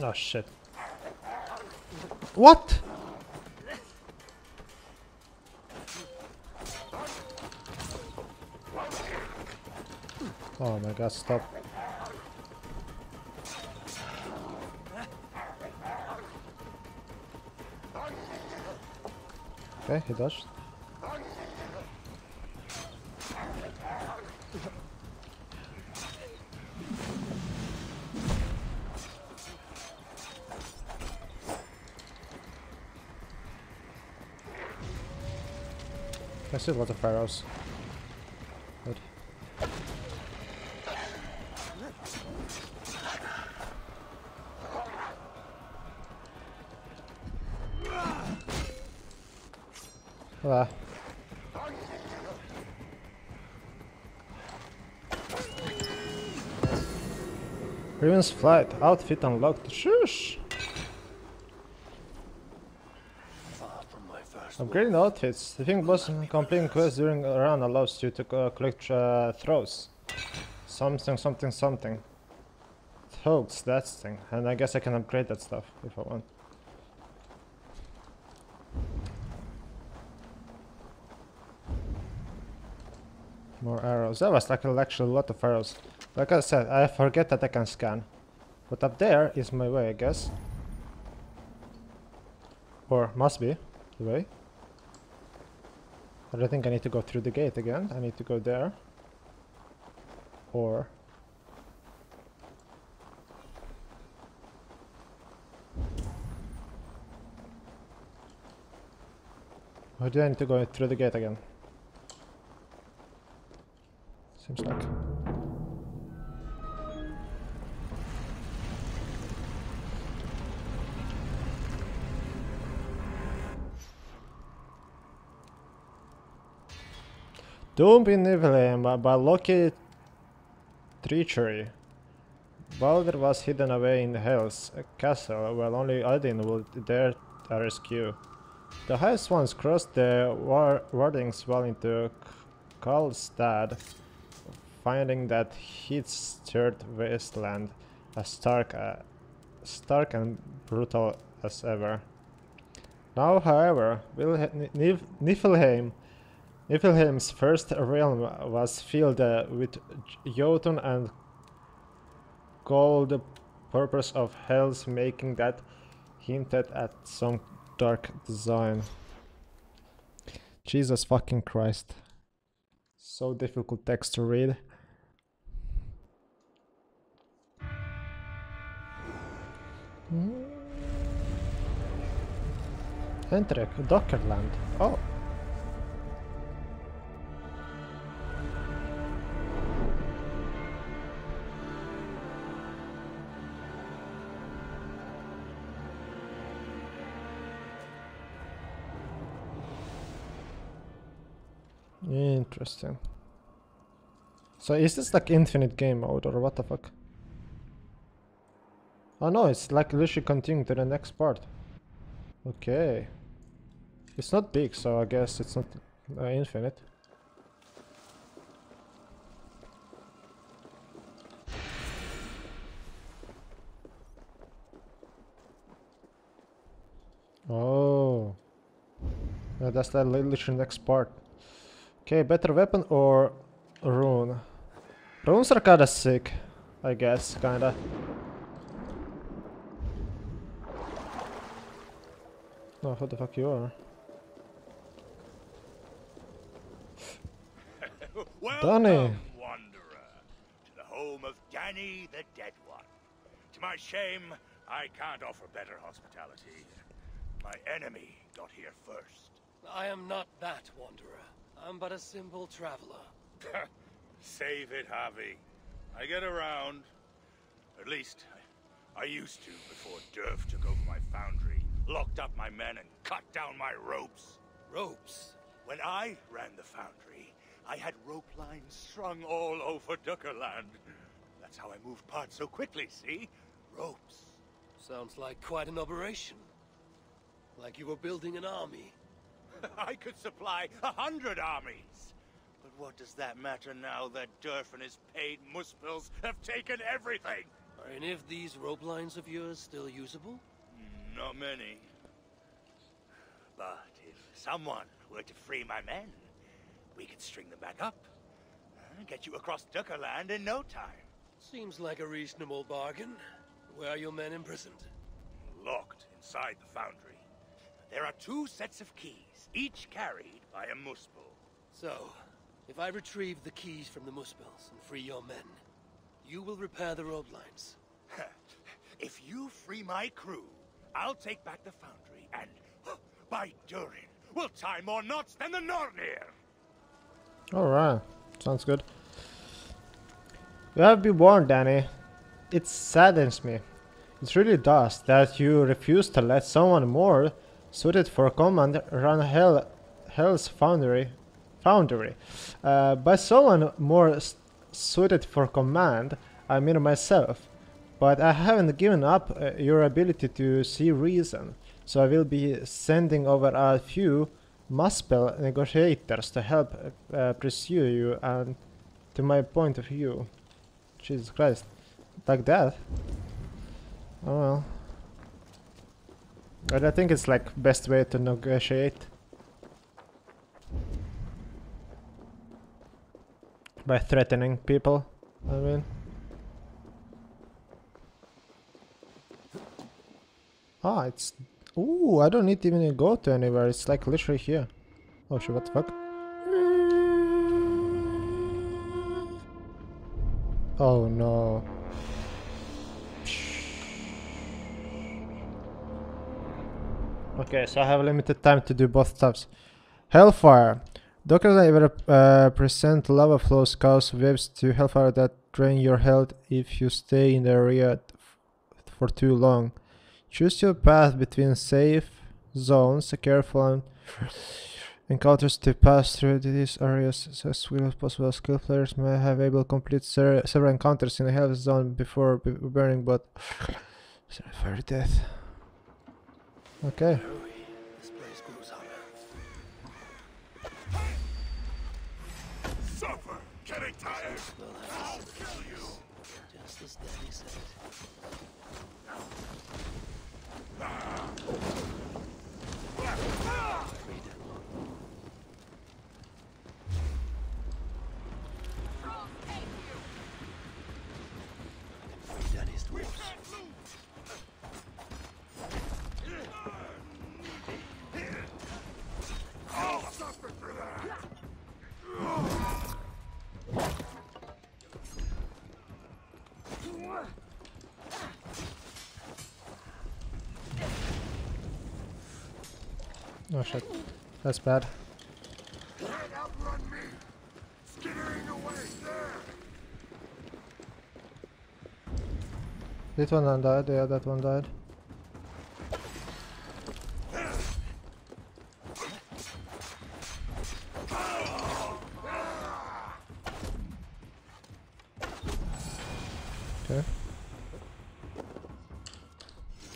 Oh shit. What? Oh my god, stop. Okay, he dodged. I see a lot of arrows. Good. Hola. Raven's flight outfit unlocked. Shush! Upgrading outfits. The thing was completing quests during a run allows you to uh, collect uh, throws. Something, something, something. Throws, that thing. And I guess I can upgrade that stuff if I want. More arrows. That was like actually a lot of arrows. Like I said, I forget that I can scan. But up there is my way, I guess. Or must be the way. I don't think I need to go through the gate again. I need to go there. Or... Why do I need to go through the gate again? Seems like... Don't be Niflheim by, by lucky treachery. Baldr was hidden away in the Hell's castle while only Odin would dare to rescue. The highest ones crossed the war wardings well into Karlstad, finding that heat's third wasteland as stark, uh, stark and brutal as ever. Now, however, Wilhe- Nif- Niflheim Niflheim's first realm was filled uh, with Jotun and gold purpose of Hell's making that hinted at some dark design. Jesus fucking Christ. So difficult text to read. Entrek, Dockerland. Oh. Interesting. So is this like infinite game mode or what the fuck? Oh no, it's like literally continuing to the next part. Okay. It's not big, so I guess it's not uh, infinite. Oh. Yeah, that's the li- literally next part. Okay, better weapon or rune? Runes are kinda sick, I guess, kinda. No, who the fuck you are? Welcome, Danny. wanderer, to the home of Danny the Dead One. To my shame, I can't offer better hospitality. My enemy got here first. I am not that wanderer. I'm but a simple traveler. Save it, Havi. I get around. At least, I, I used to before Durf took over my foundry, locked up my men, and cut down my ropes. Ropes. When I ran the foundry, I had rope lines strung all over Duckerland. That's how I moved parts so quickly, see? Ropes. Sounds like quite an operation. Like you were building an army. I could supply a hundred armies. But what does that matter now that Durf and his paid muspels have taken everything? Are any of these rope lines of yours still usable? Not many. But if someone were to free my men, we could string them back up. uh, Get you across Duckerland in no time. Seems like a reasonable bargain. Where are your men imprisoned? Locked inside the foundry. There are two sets of keys, each carried by a muspel. So, if I retrieve the keys from the Muspels and free your men, you will repair the rope lines. if you free my crew, I'll take back the foundry and, by Durin, we'll tie more knots than the Nornir! Alright, sounds good. You have been warned, Danny. It saddens me. It really does that you refuse to let someone more suited for command run Hell, Hell's Foundry. Foundry. Uh, by someone more suited for command, I mean myself. But I haven't given up uh, your ability to see reason, so I will be sending over a few Muspel negotiators to help uh, pursue you and to my point of view. Jesus Christ. Like that? Oh well. But I think it's like best way to negotiate. By threatening people, I mean. Ah, it's... Ooh, I don't need to even go to anywhere, it's like literally here. Oh shit, what the fuck? Oh no. Okay, so I have limited time to do both stuffs. Hellfire. Dockers ever uh, present lava flows cause waves to Hellfire that drain your health if you stay in the area for too long. Choose your path between safe zones, careful and encounters to pass through these areas as quickly as possible. Skill players may have able to complete several encounters in the Hell Zone before burning, but fire death. Okay. This place grows hotter. Suffer! Getting tired! Oh shit. That's bad. This one died, yeah, that one died. Okay.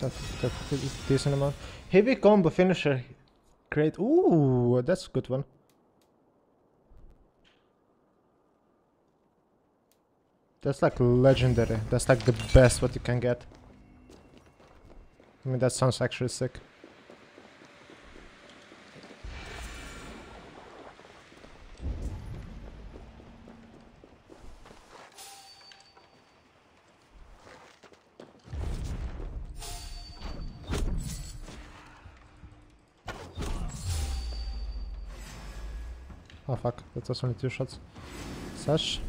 That's, that's a decent amount. Heavy combo finisher Great. Ooh, that's a good one. That's like legendary. That's like the best what you can get. I mean, that sounds actually sick. Fuck, that was only two shots. Such.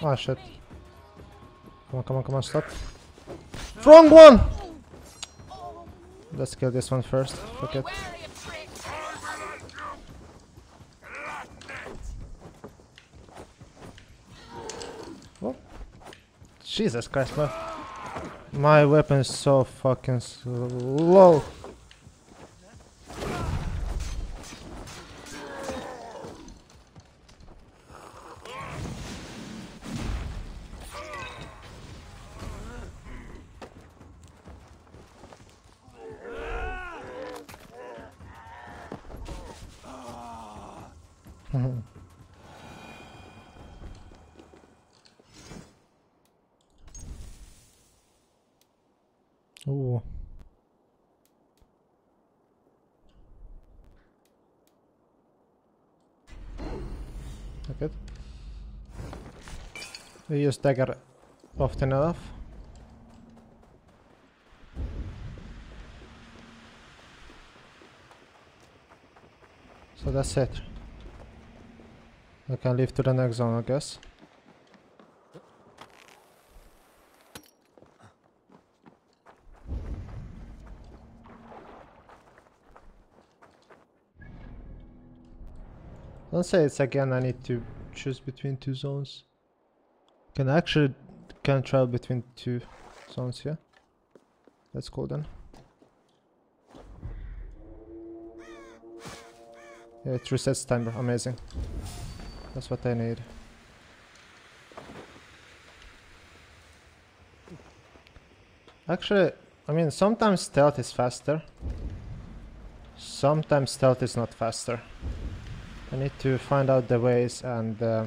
Oh shit. Come on, come on, come on, stop. Wrong one! Let's kill this one first. Fuck it. Jesus Christ, my, my weapon is so fucking slow. Ooh. Okay. Use often enough. So that's it. I can leave to the next zone, I guess. Don't say it's again I need to choose between two zones. Can actually can travel between two zones here. That's cool then. Yeah, it resets timer. Amazing. That's what I need. Actually, I mean, sometimes stealth is faster. Sometimes stealth is not faster. I need to find out the ways and uh,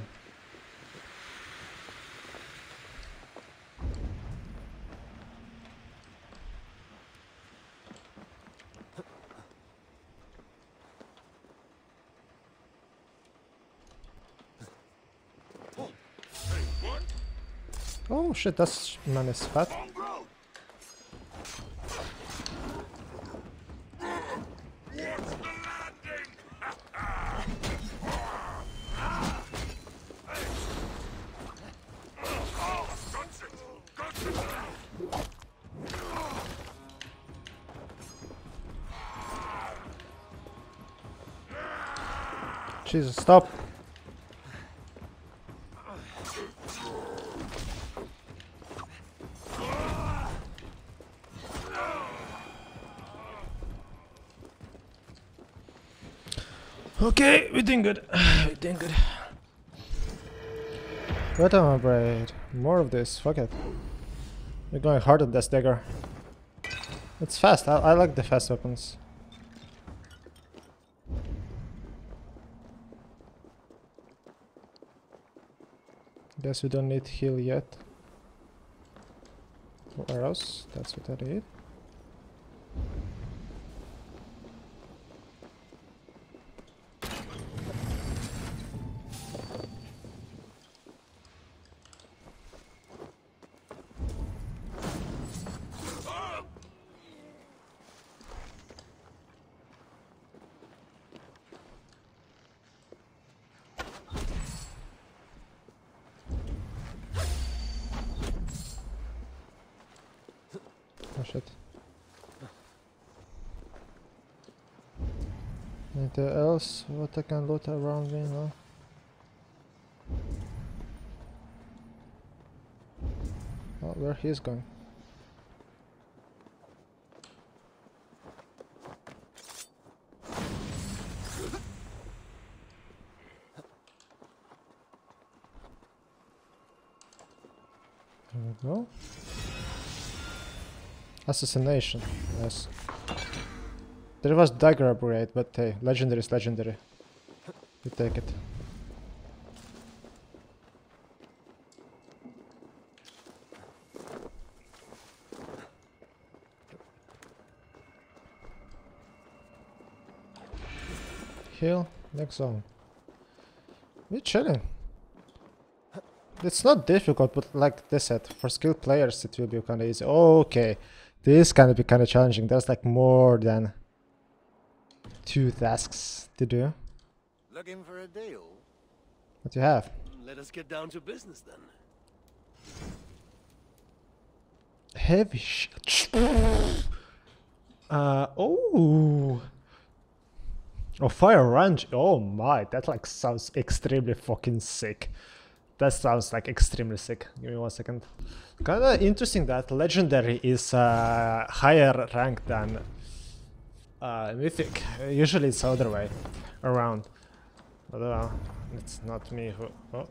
That's man is fat. Jesus, stop. Okay, we're doing good. we're doing good. What am braid? More of this, fuck it. We're going hard on this dagger. It's fast, I, I like the fast weapons. Guess we don't need heal yet. Or arrows, that's what I need. I can loot around me now. Oh, where he's going? No. Assassination, yes. There was dagger upgrade, but hey, legendary is legendary. You take it. Heal, next zone. We're chilling. It's not difficult, but like they said, for skilled players it will be kind of easy. okay, this of be kind of challenging. There's like more than two tasks to do. Looking for a deal? What do you have? Let us get down to business then. Heavy shit. uh oh. Oh, fire range. Oh my, that like sounds extremely fucking sick. That sounds like extremely sick. Give me one second. Kinda interesting that legendary is uh, higher rank than uh, mythic. Usually it's the other way around. But uh, it's not me who. Oh.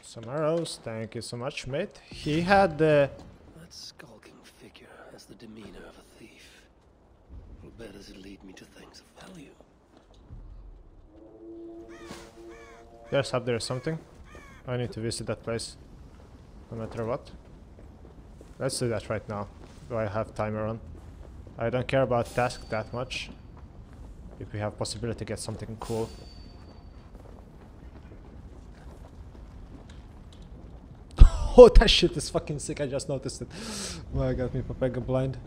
Some arrows. Thank you so much, mate. He had the. That skulking figure has the demeanor of a thief. Where does it lead me to things of value? Yes, up there something. I need to visit that place. No matter what. Let's do that right now. Do I have timer on? I don't care about task that much. If we have possibility to get something cool. oh, that shit is fucking sick. I just noticed it. Oh, I got me Papega blind.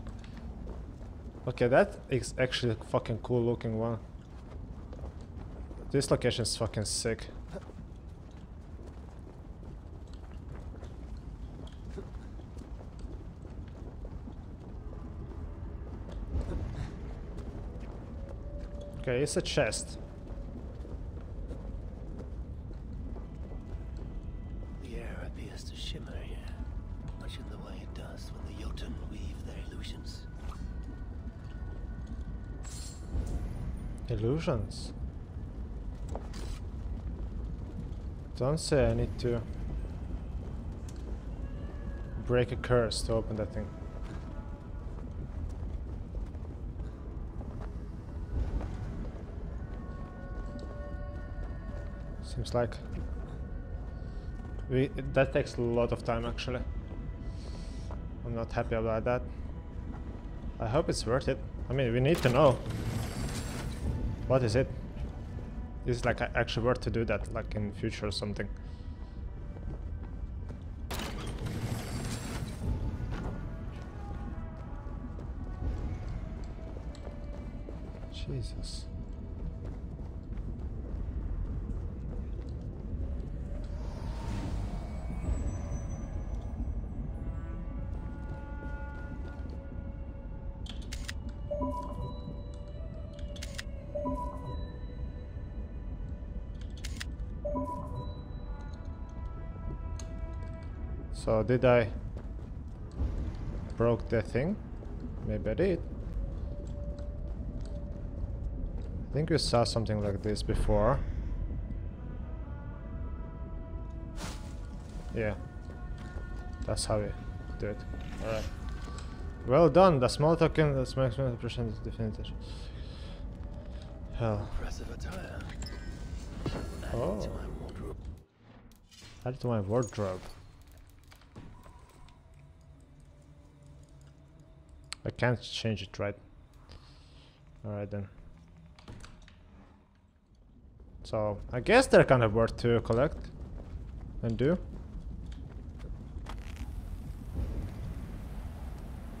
Okay, that is actually a fucking cool looking one. This location is fucking sick. Okay, it's a chest. The air appears to shimmer here, much in the way it does when the Jotun weave their illusions. Illusions. Don't say I need to break a curse to open that thing. Seems like we that takes a lot of time actually. I'm not happy about that. I hope it's worth it. I mean, we need to know. What is it? Is it like actually worth to do that, like in future or something? Jesus. So did I broke the thing? Maybe I did. I think we saw something like this before. Yeah. That's how we do it. Alright. Well done, the small token that's maximum percent is definitive. Hell. Impressive attire. Oh. Add it Oh. to my wardrobe. Add to my wardrobe. Can't change it, right? Alright then. So, I guess they're kind of worth to collect and do.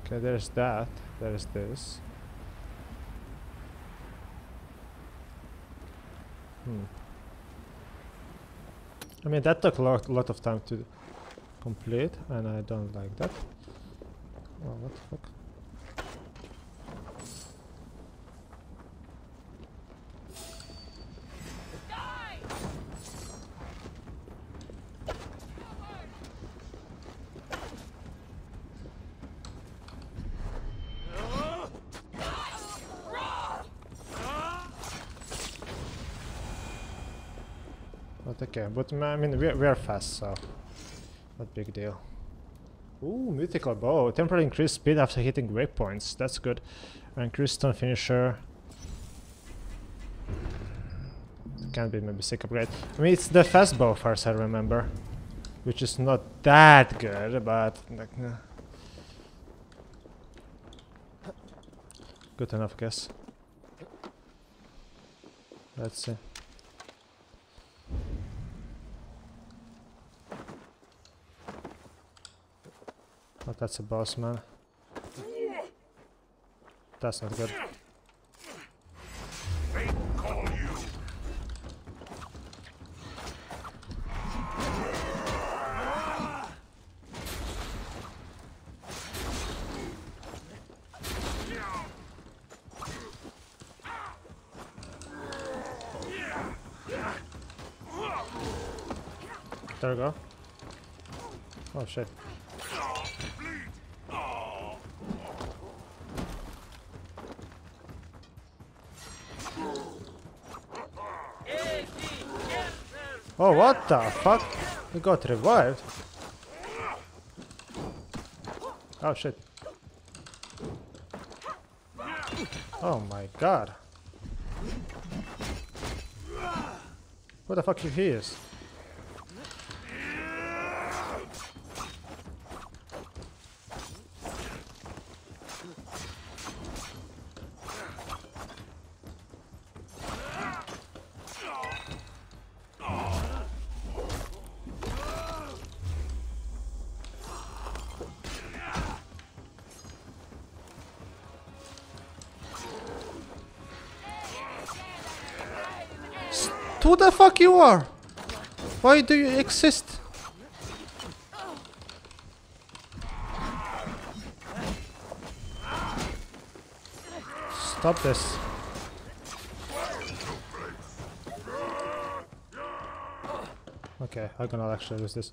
Okay, there's that. There's this. Hmm. I mean, that took a lot, lot of time to complete, and I don't like that. Oh, what the fuck? But okay, but I mean, we're, we're fast, so Not big deal. Ooh, mythical bow. Temporarily increased speed after hitting waypoints. That's good. And crystal finisher. Can be maybe sick upgrade. I mean, it's the fast bow, far as I remember, which is not that good, but good enough, I guess. Let's see. That's a boss man. That's not good. There we go. Oh shit. Oh, what the fuck? He got revived. Oh shit. Oh my god. What the fuck he is? Who the fuck you are? Why do you exist? Stop this. Okay, I'm gonna actually lose this.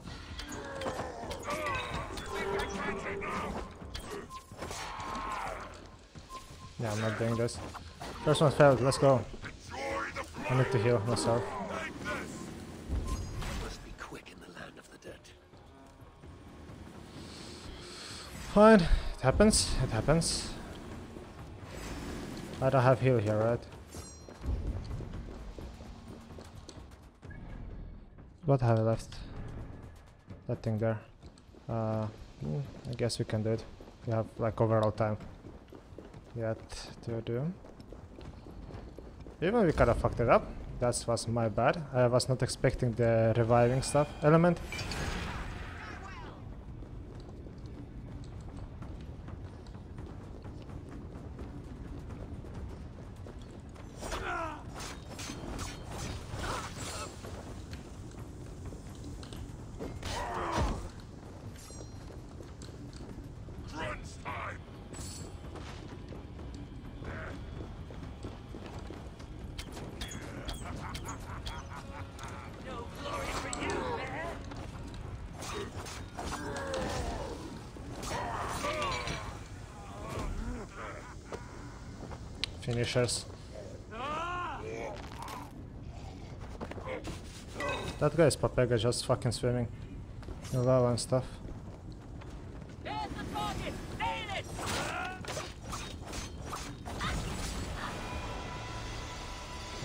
Yeah, I'm not doing this. First one failed, let's go. I need to heal myself. Must be quick in the land of the dead. Fine, it happens, it happens. I don't have heal here, right? What have I left? That thing there. Uh, mm, I guess we can do it. We have like overall time yet to do. Even we kinda fucked it up. That was my bad. I was not expecting the reviving stuff element. That guy's Papega just fucking swimming in lava and stuff.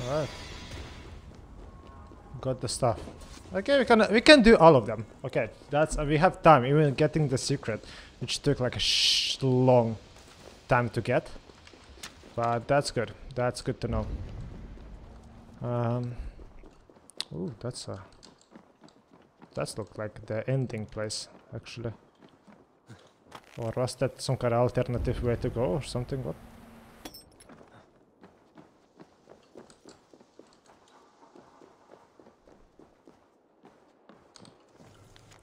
Alright. Got the stuff. Okay, we can we can do all of them. Okay, that's uh, we have time. Even getting the secret, which took like a long time to get, but that's good. That's good to know. Um. Ooh, that's a. That's look like the ending place actually. Or was that some kind of alternative way to go or something? What?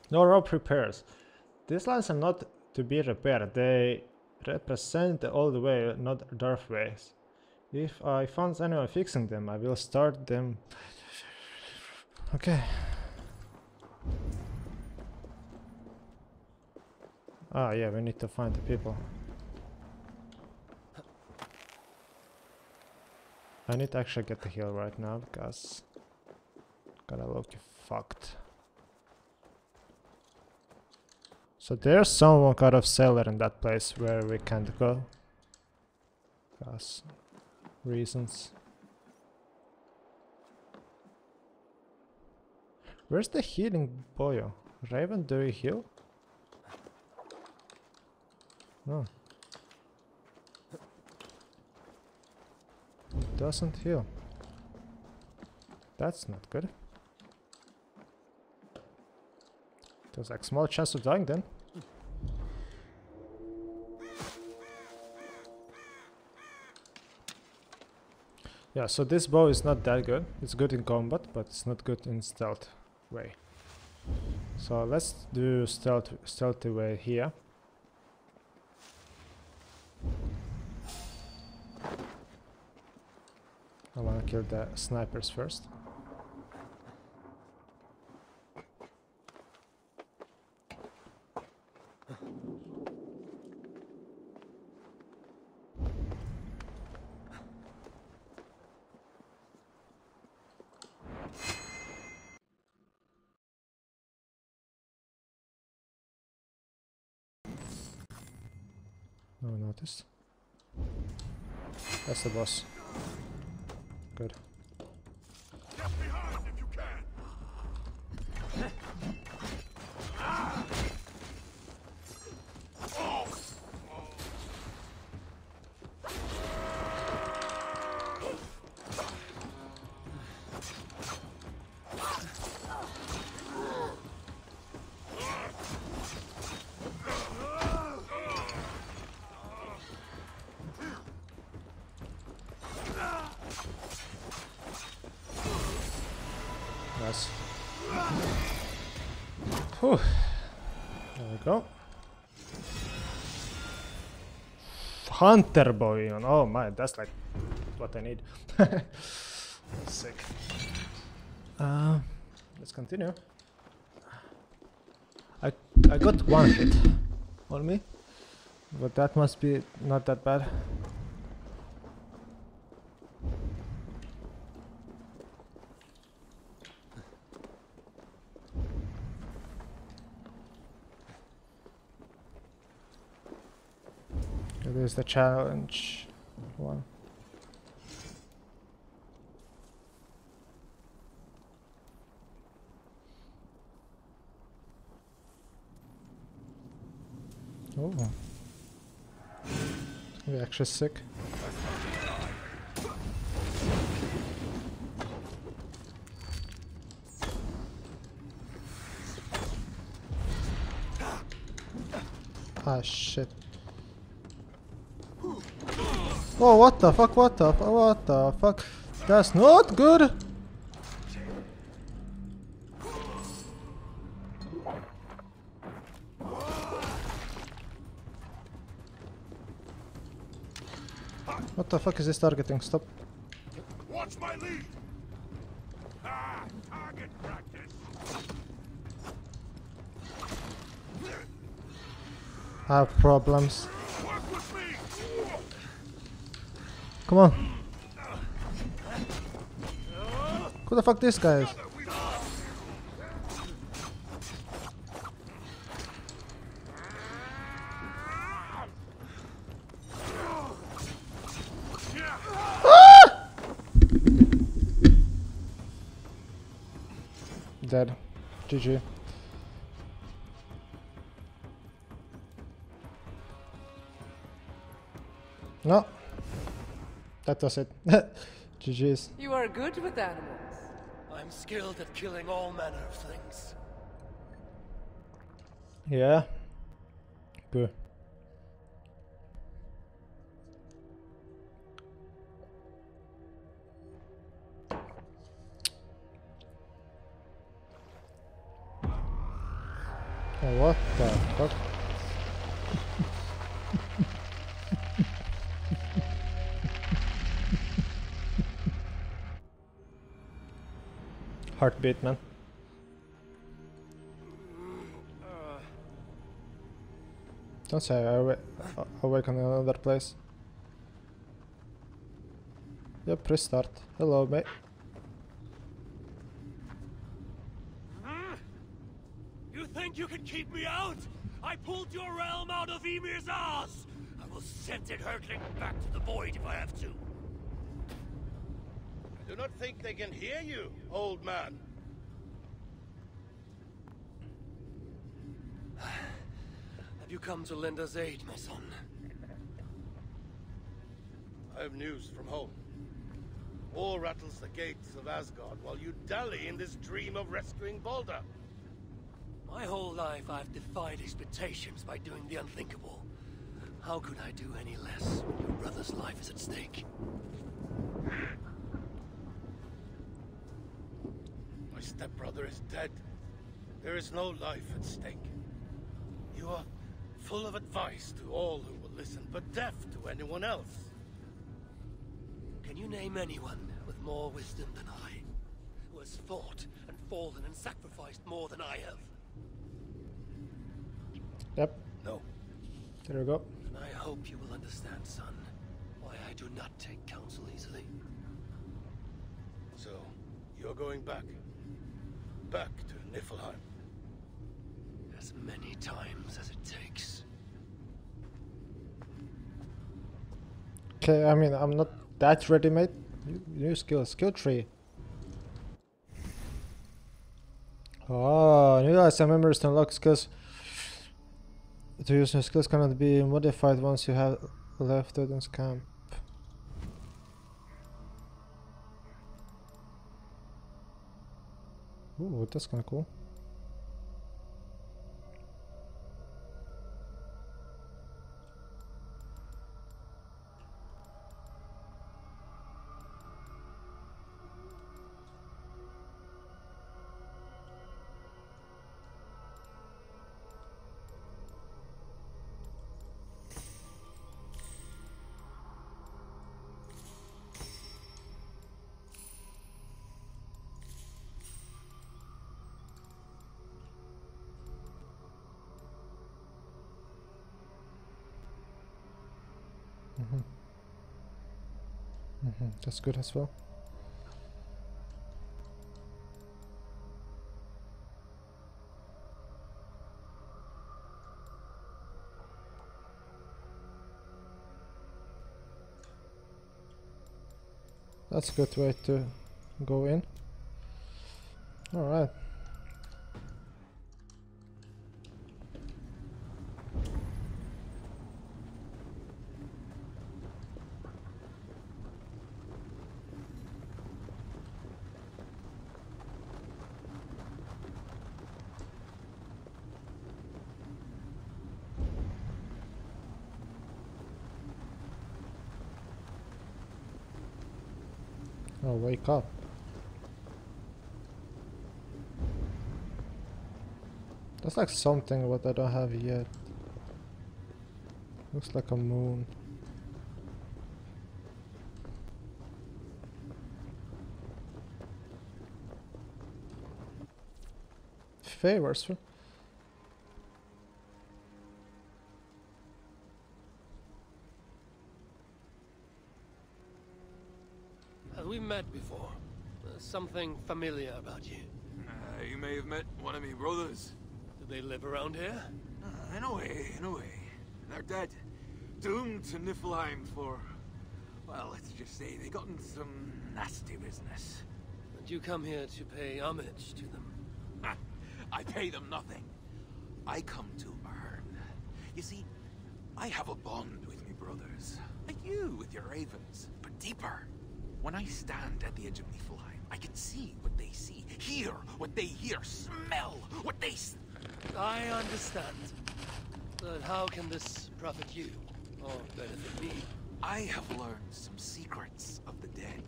No rope repairs. These lines are not to be repaired. They represent the old way, not Darth ways. If I find anyone fixing them, I will start them. Okay. Ah, yeah, we need to find the people. I need to actually get the heal right now because gotta look fucked. So there's some kind of cellar in that place where we can't go. Because reasons. Where's the healing boyo? Raven, do you heal? No. Doesn't heal. That's not good. There's like small chance of dying then. Yeah, so this bow is not that good. It's good in combat, but it's not good in stealth way. So let's do stealth stealthy way here. I wanna kill the snipers first. No one noticed. That's the boss. Hunter boy. Oh my, that's like what I need. Sick. Uh, let's continue. I I got one hit on me, but that must be not that bad. The challenge one. Oh. We're actually sick. Ah shit. Oh, what the fuck, what the fuck, what the fuck? That's not good! What the fuck is this targeting? Stop. Watch my lead. Ah, target practice. I have problems. Work with me. Come on. Who the fuck this guy is? Ah! Dead. GG. No. That was it. GG's. You are good with animals. I'm skilled at killing all manner of things. Yeah. Good. Oh, what the fuck? Heartbeat, man. Don't say I awa awake on another place. Yep, press start. Hello, mate. You think you can keep me out? I pulled your realm out of Ymir's ass! I will send it hurtling back to the void if I have to. Do not think they can hear you, old man. Have you come to lend us aid, my son? I have news from home. War rattles the gates of Asgard while you dally in this dream of rescuing Baldr. My whole life I've defied expectations by doing the unthinkable. How could I do any less when your brother's life is at stake? Stepbrother is dead. There is no life at stake. You are full of advice to all who will listen, but deaf to anyone else. Can you name anyone with more wisdom than I? Who has fought and fallen and sacrificed more than I have? Yep. No. There we go. And I hope you will understand, son, why I do not take counsel easily. So, you're going back. Back to Niflheim. As many times as it takes. Okay, I mean, I'm not that ready, mate. New, new skill, skill tree. Oh, new guys and members to unlock skills. To use new skills cannot be modified once you have left Odin's camp. Ooh, that's kind of cool. That's good as well. That's a good way to go in. Alright. Up. That's like something what I don't have yet. Looks like a moon. Favors. Have we met before? There's something familiar about you. Uh, you may have met one of me brothers. Do they live around here? Uh, in a way, in a way. They're dead. Doomed to Niflheim for... Well, let's just say they got in some nasty business. And you come here to pay homage to them? I pay them nothing. I come to earn. You see, I have a bond with me brothers. Like you with your ravens, but deeper. When I stand at the edge of Niflheim, I can see what they see, hear what they hear, smell what they s I understand. But how can this profit you? Or benefit me? I have learned some secrets of the dead.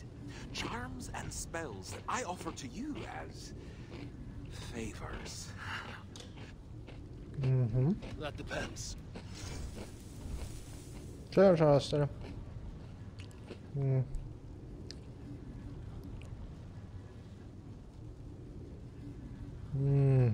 Charms and spells that I offer to you as... favors. Mm-hmm. That depends. Sure, sure, sure. Mm. Mm.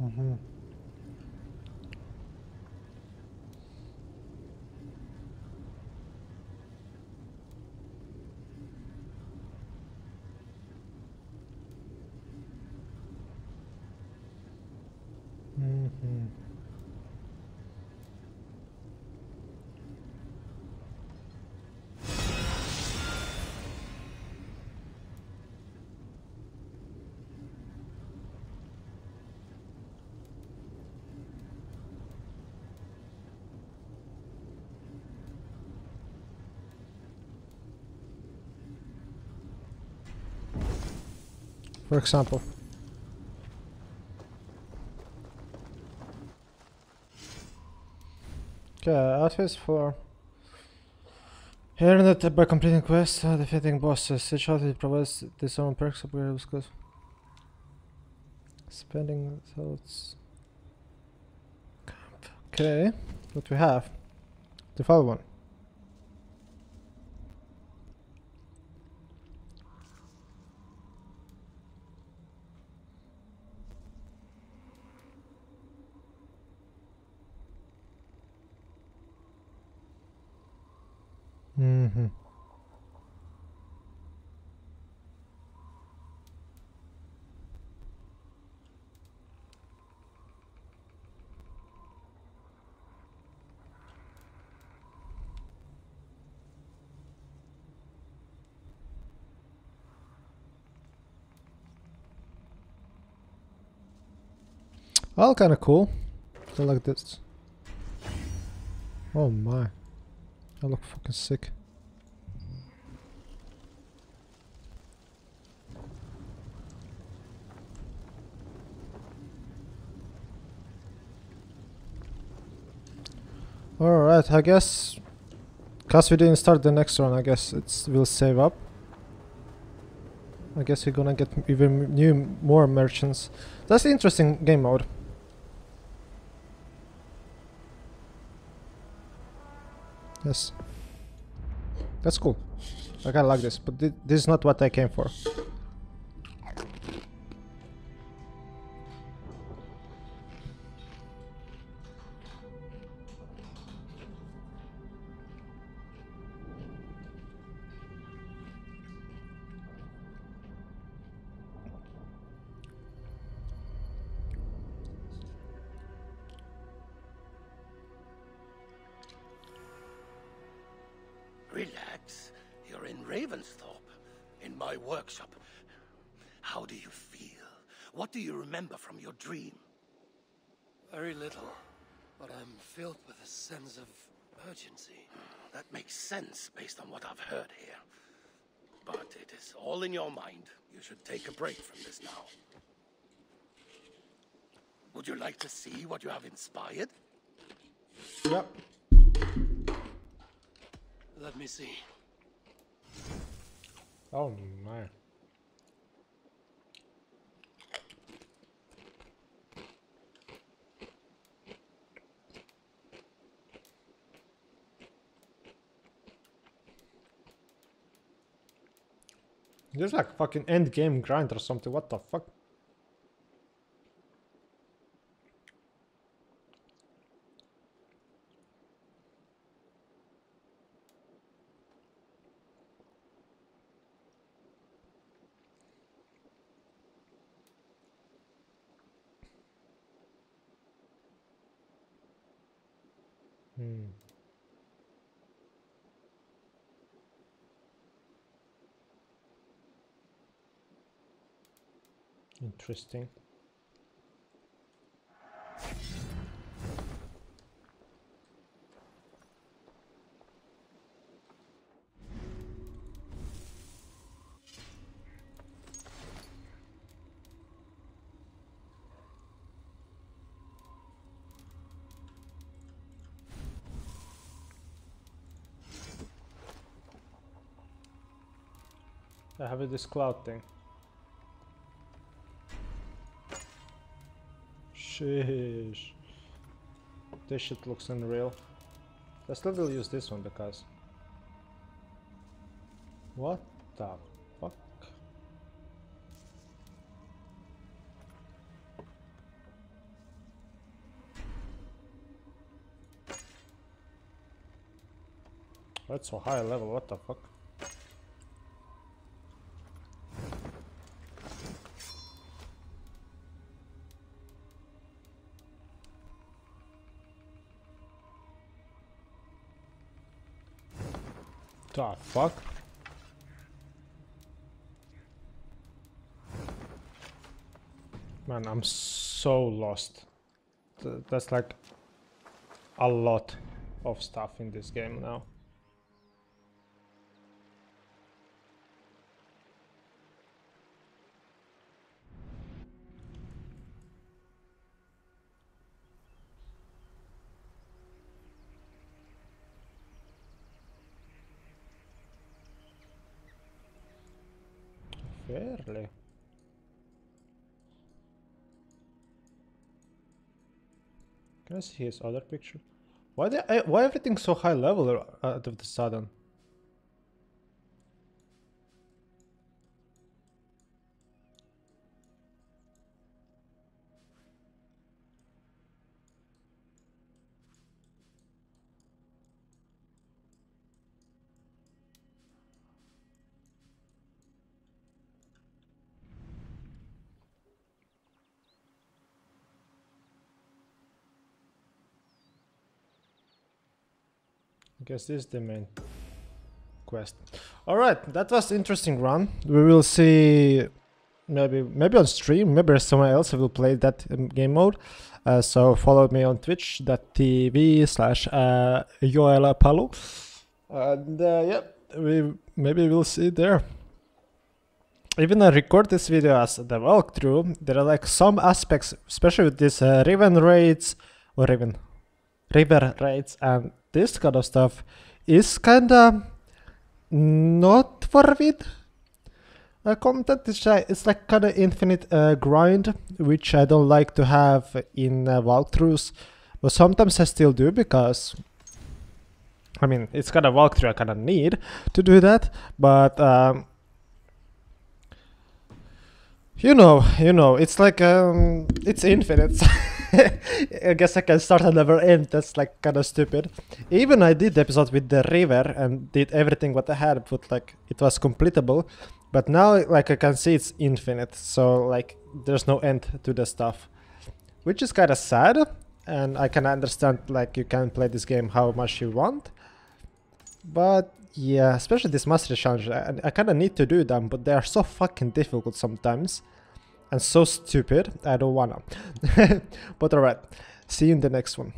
Mm-hmm. Mm-hmm. For example. Okay, outfits for Earn it by completing quests, uh, defeating bosses. Each outfit provides its own perks upgrades good. Spending thoughts. Okay, what we have? The follow one. Mm-hmm. Well, kind of cool. I like this. Oh my. I look fucking sick. Alright, I guess... Cause we didn't start the next run, I guess it's will save up. I guess we're gonna get even new, more merchants. That's interesting game mode. Yes. That's cool. I kinda like this, but th this is not what I came for. Sense based on what I've heard here. But it is all in your mind. You should take a break from this now. Would you like to see what you have inspired? Yep. Let me see. Oh my. There's like fucking end game grind or something. What the fuck? Hmm. Interesting. I have this cloud thing. Sheesh. This shit looks unreal. Let's let will use this one because... What the fuck? That's a high level, what the fuck? Fuck? Man, I'm so lost. Th- That's like a lot of stuff in this game now. Fairly. Can I see his other picture? Why the, eh, why everything so high level out of the sudden? Guess this is the main quest. All right, that was interesting run. We will see maybe maybe on stream, maybe somewhere else will play that um, game mode. Uh, so follow me on twitch.tv slash uh, Joel Palu. And uh, yeah, we maybe we'll see there. Even I record this video as the walkthrough, there are like some aspects, especially with these uh, Riven raids or Riven river raids and this kind of stuff is kinda not worth it. Uh, content is it's like kind of infinite uh, grind, which I don't like to have in uh, walkthroughs, but sometimes I still do because I mean it's kind of walkthrough I kind of need to do that, but um, you know, you know, it's like um, it's infinite. I guess I can start and never end. That's like kind of stupid. Even I did the episode with the river and did everything what I had, but like it was completable. But now, like I can see, it's infinite. So like there's no end to the stuff, which is kind of sad. And I can understand like you can play this game how much you want. But yeah, especially this mastery challenge, I, I kind of need to do them, but they are so fucking difficult sometimes and so stupid. I don't wanna. but alright, see you in the next one.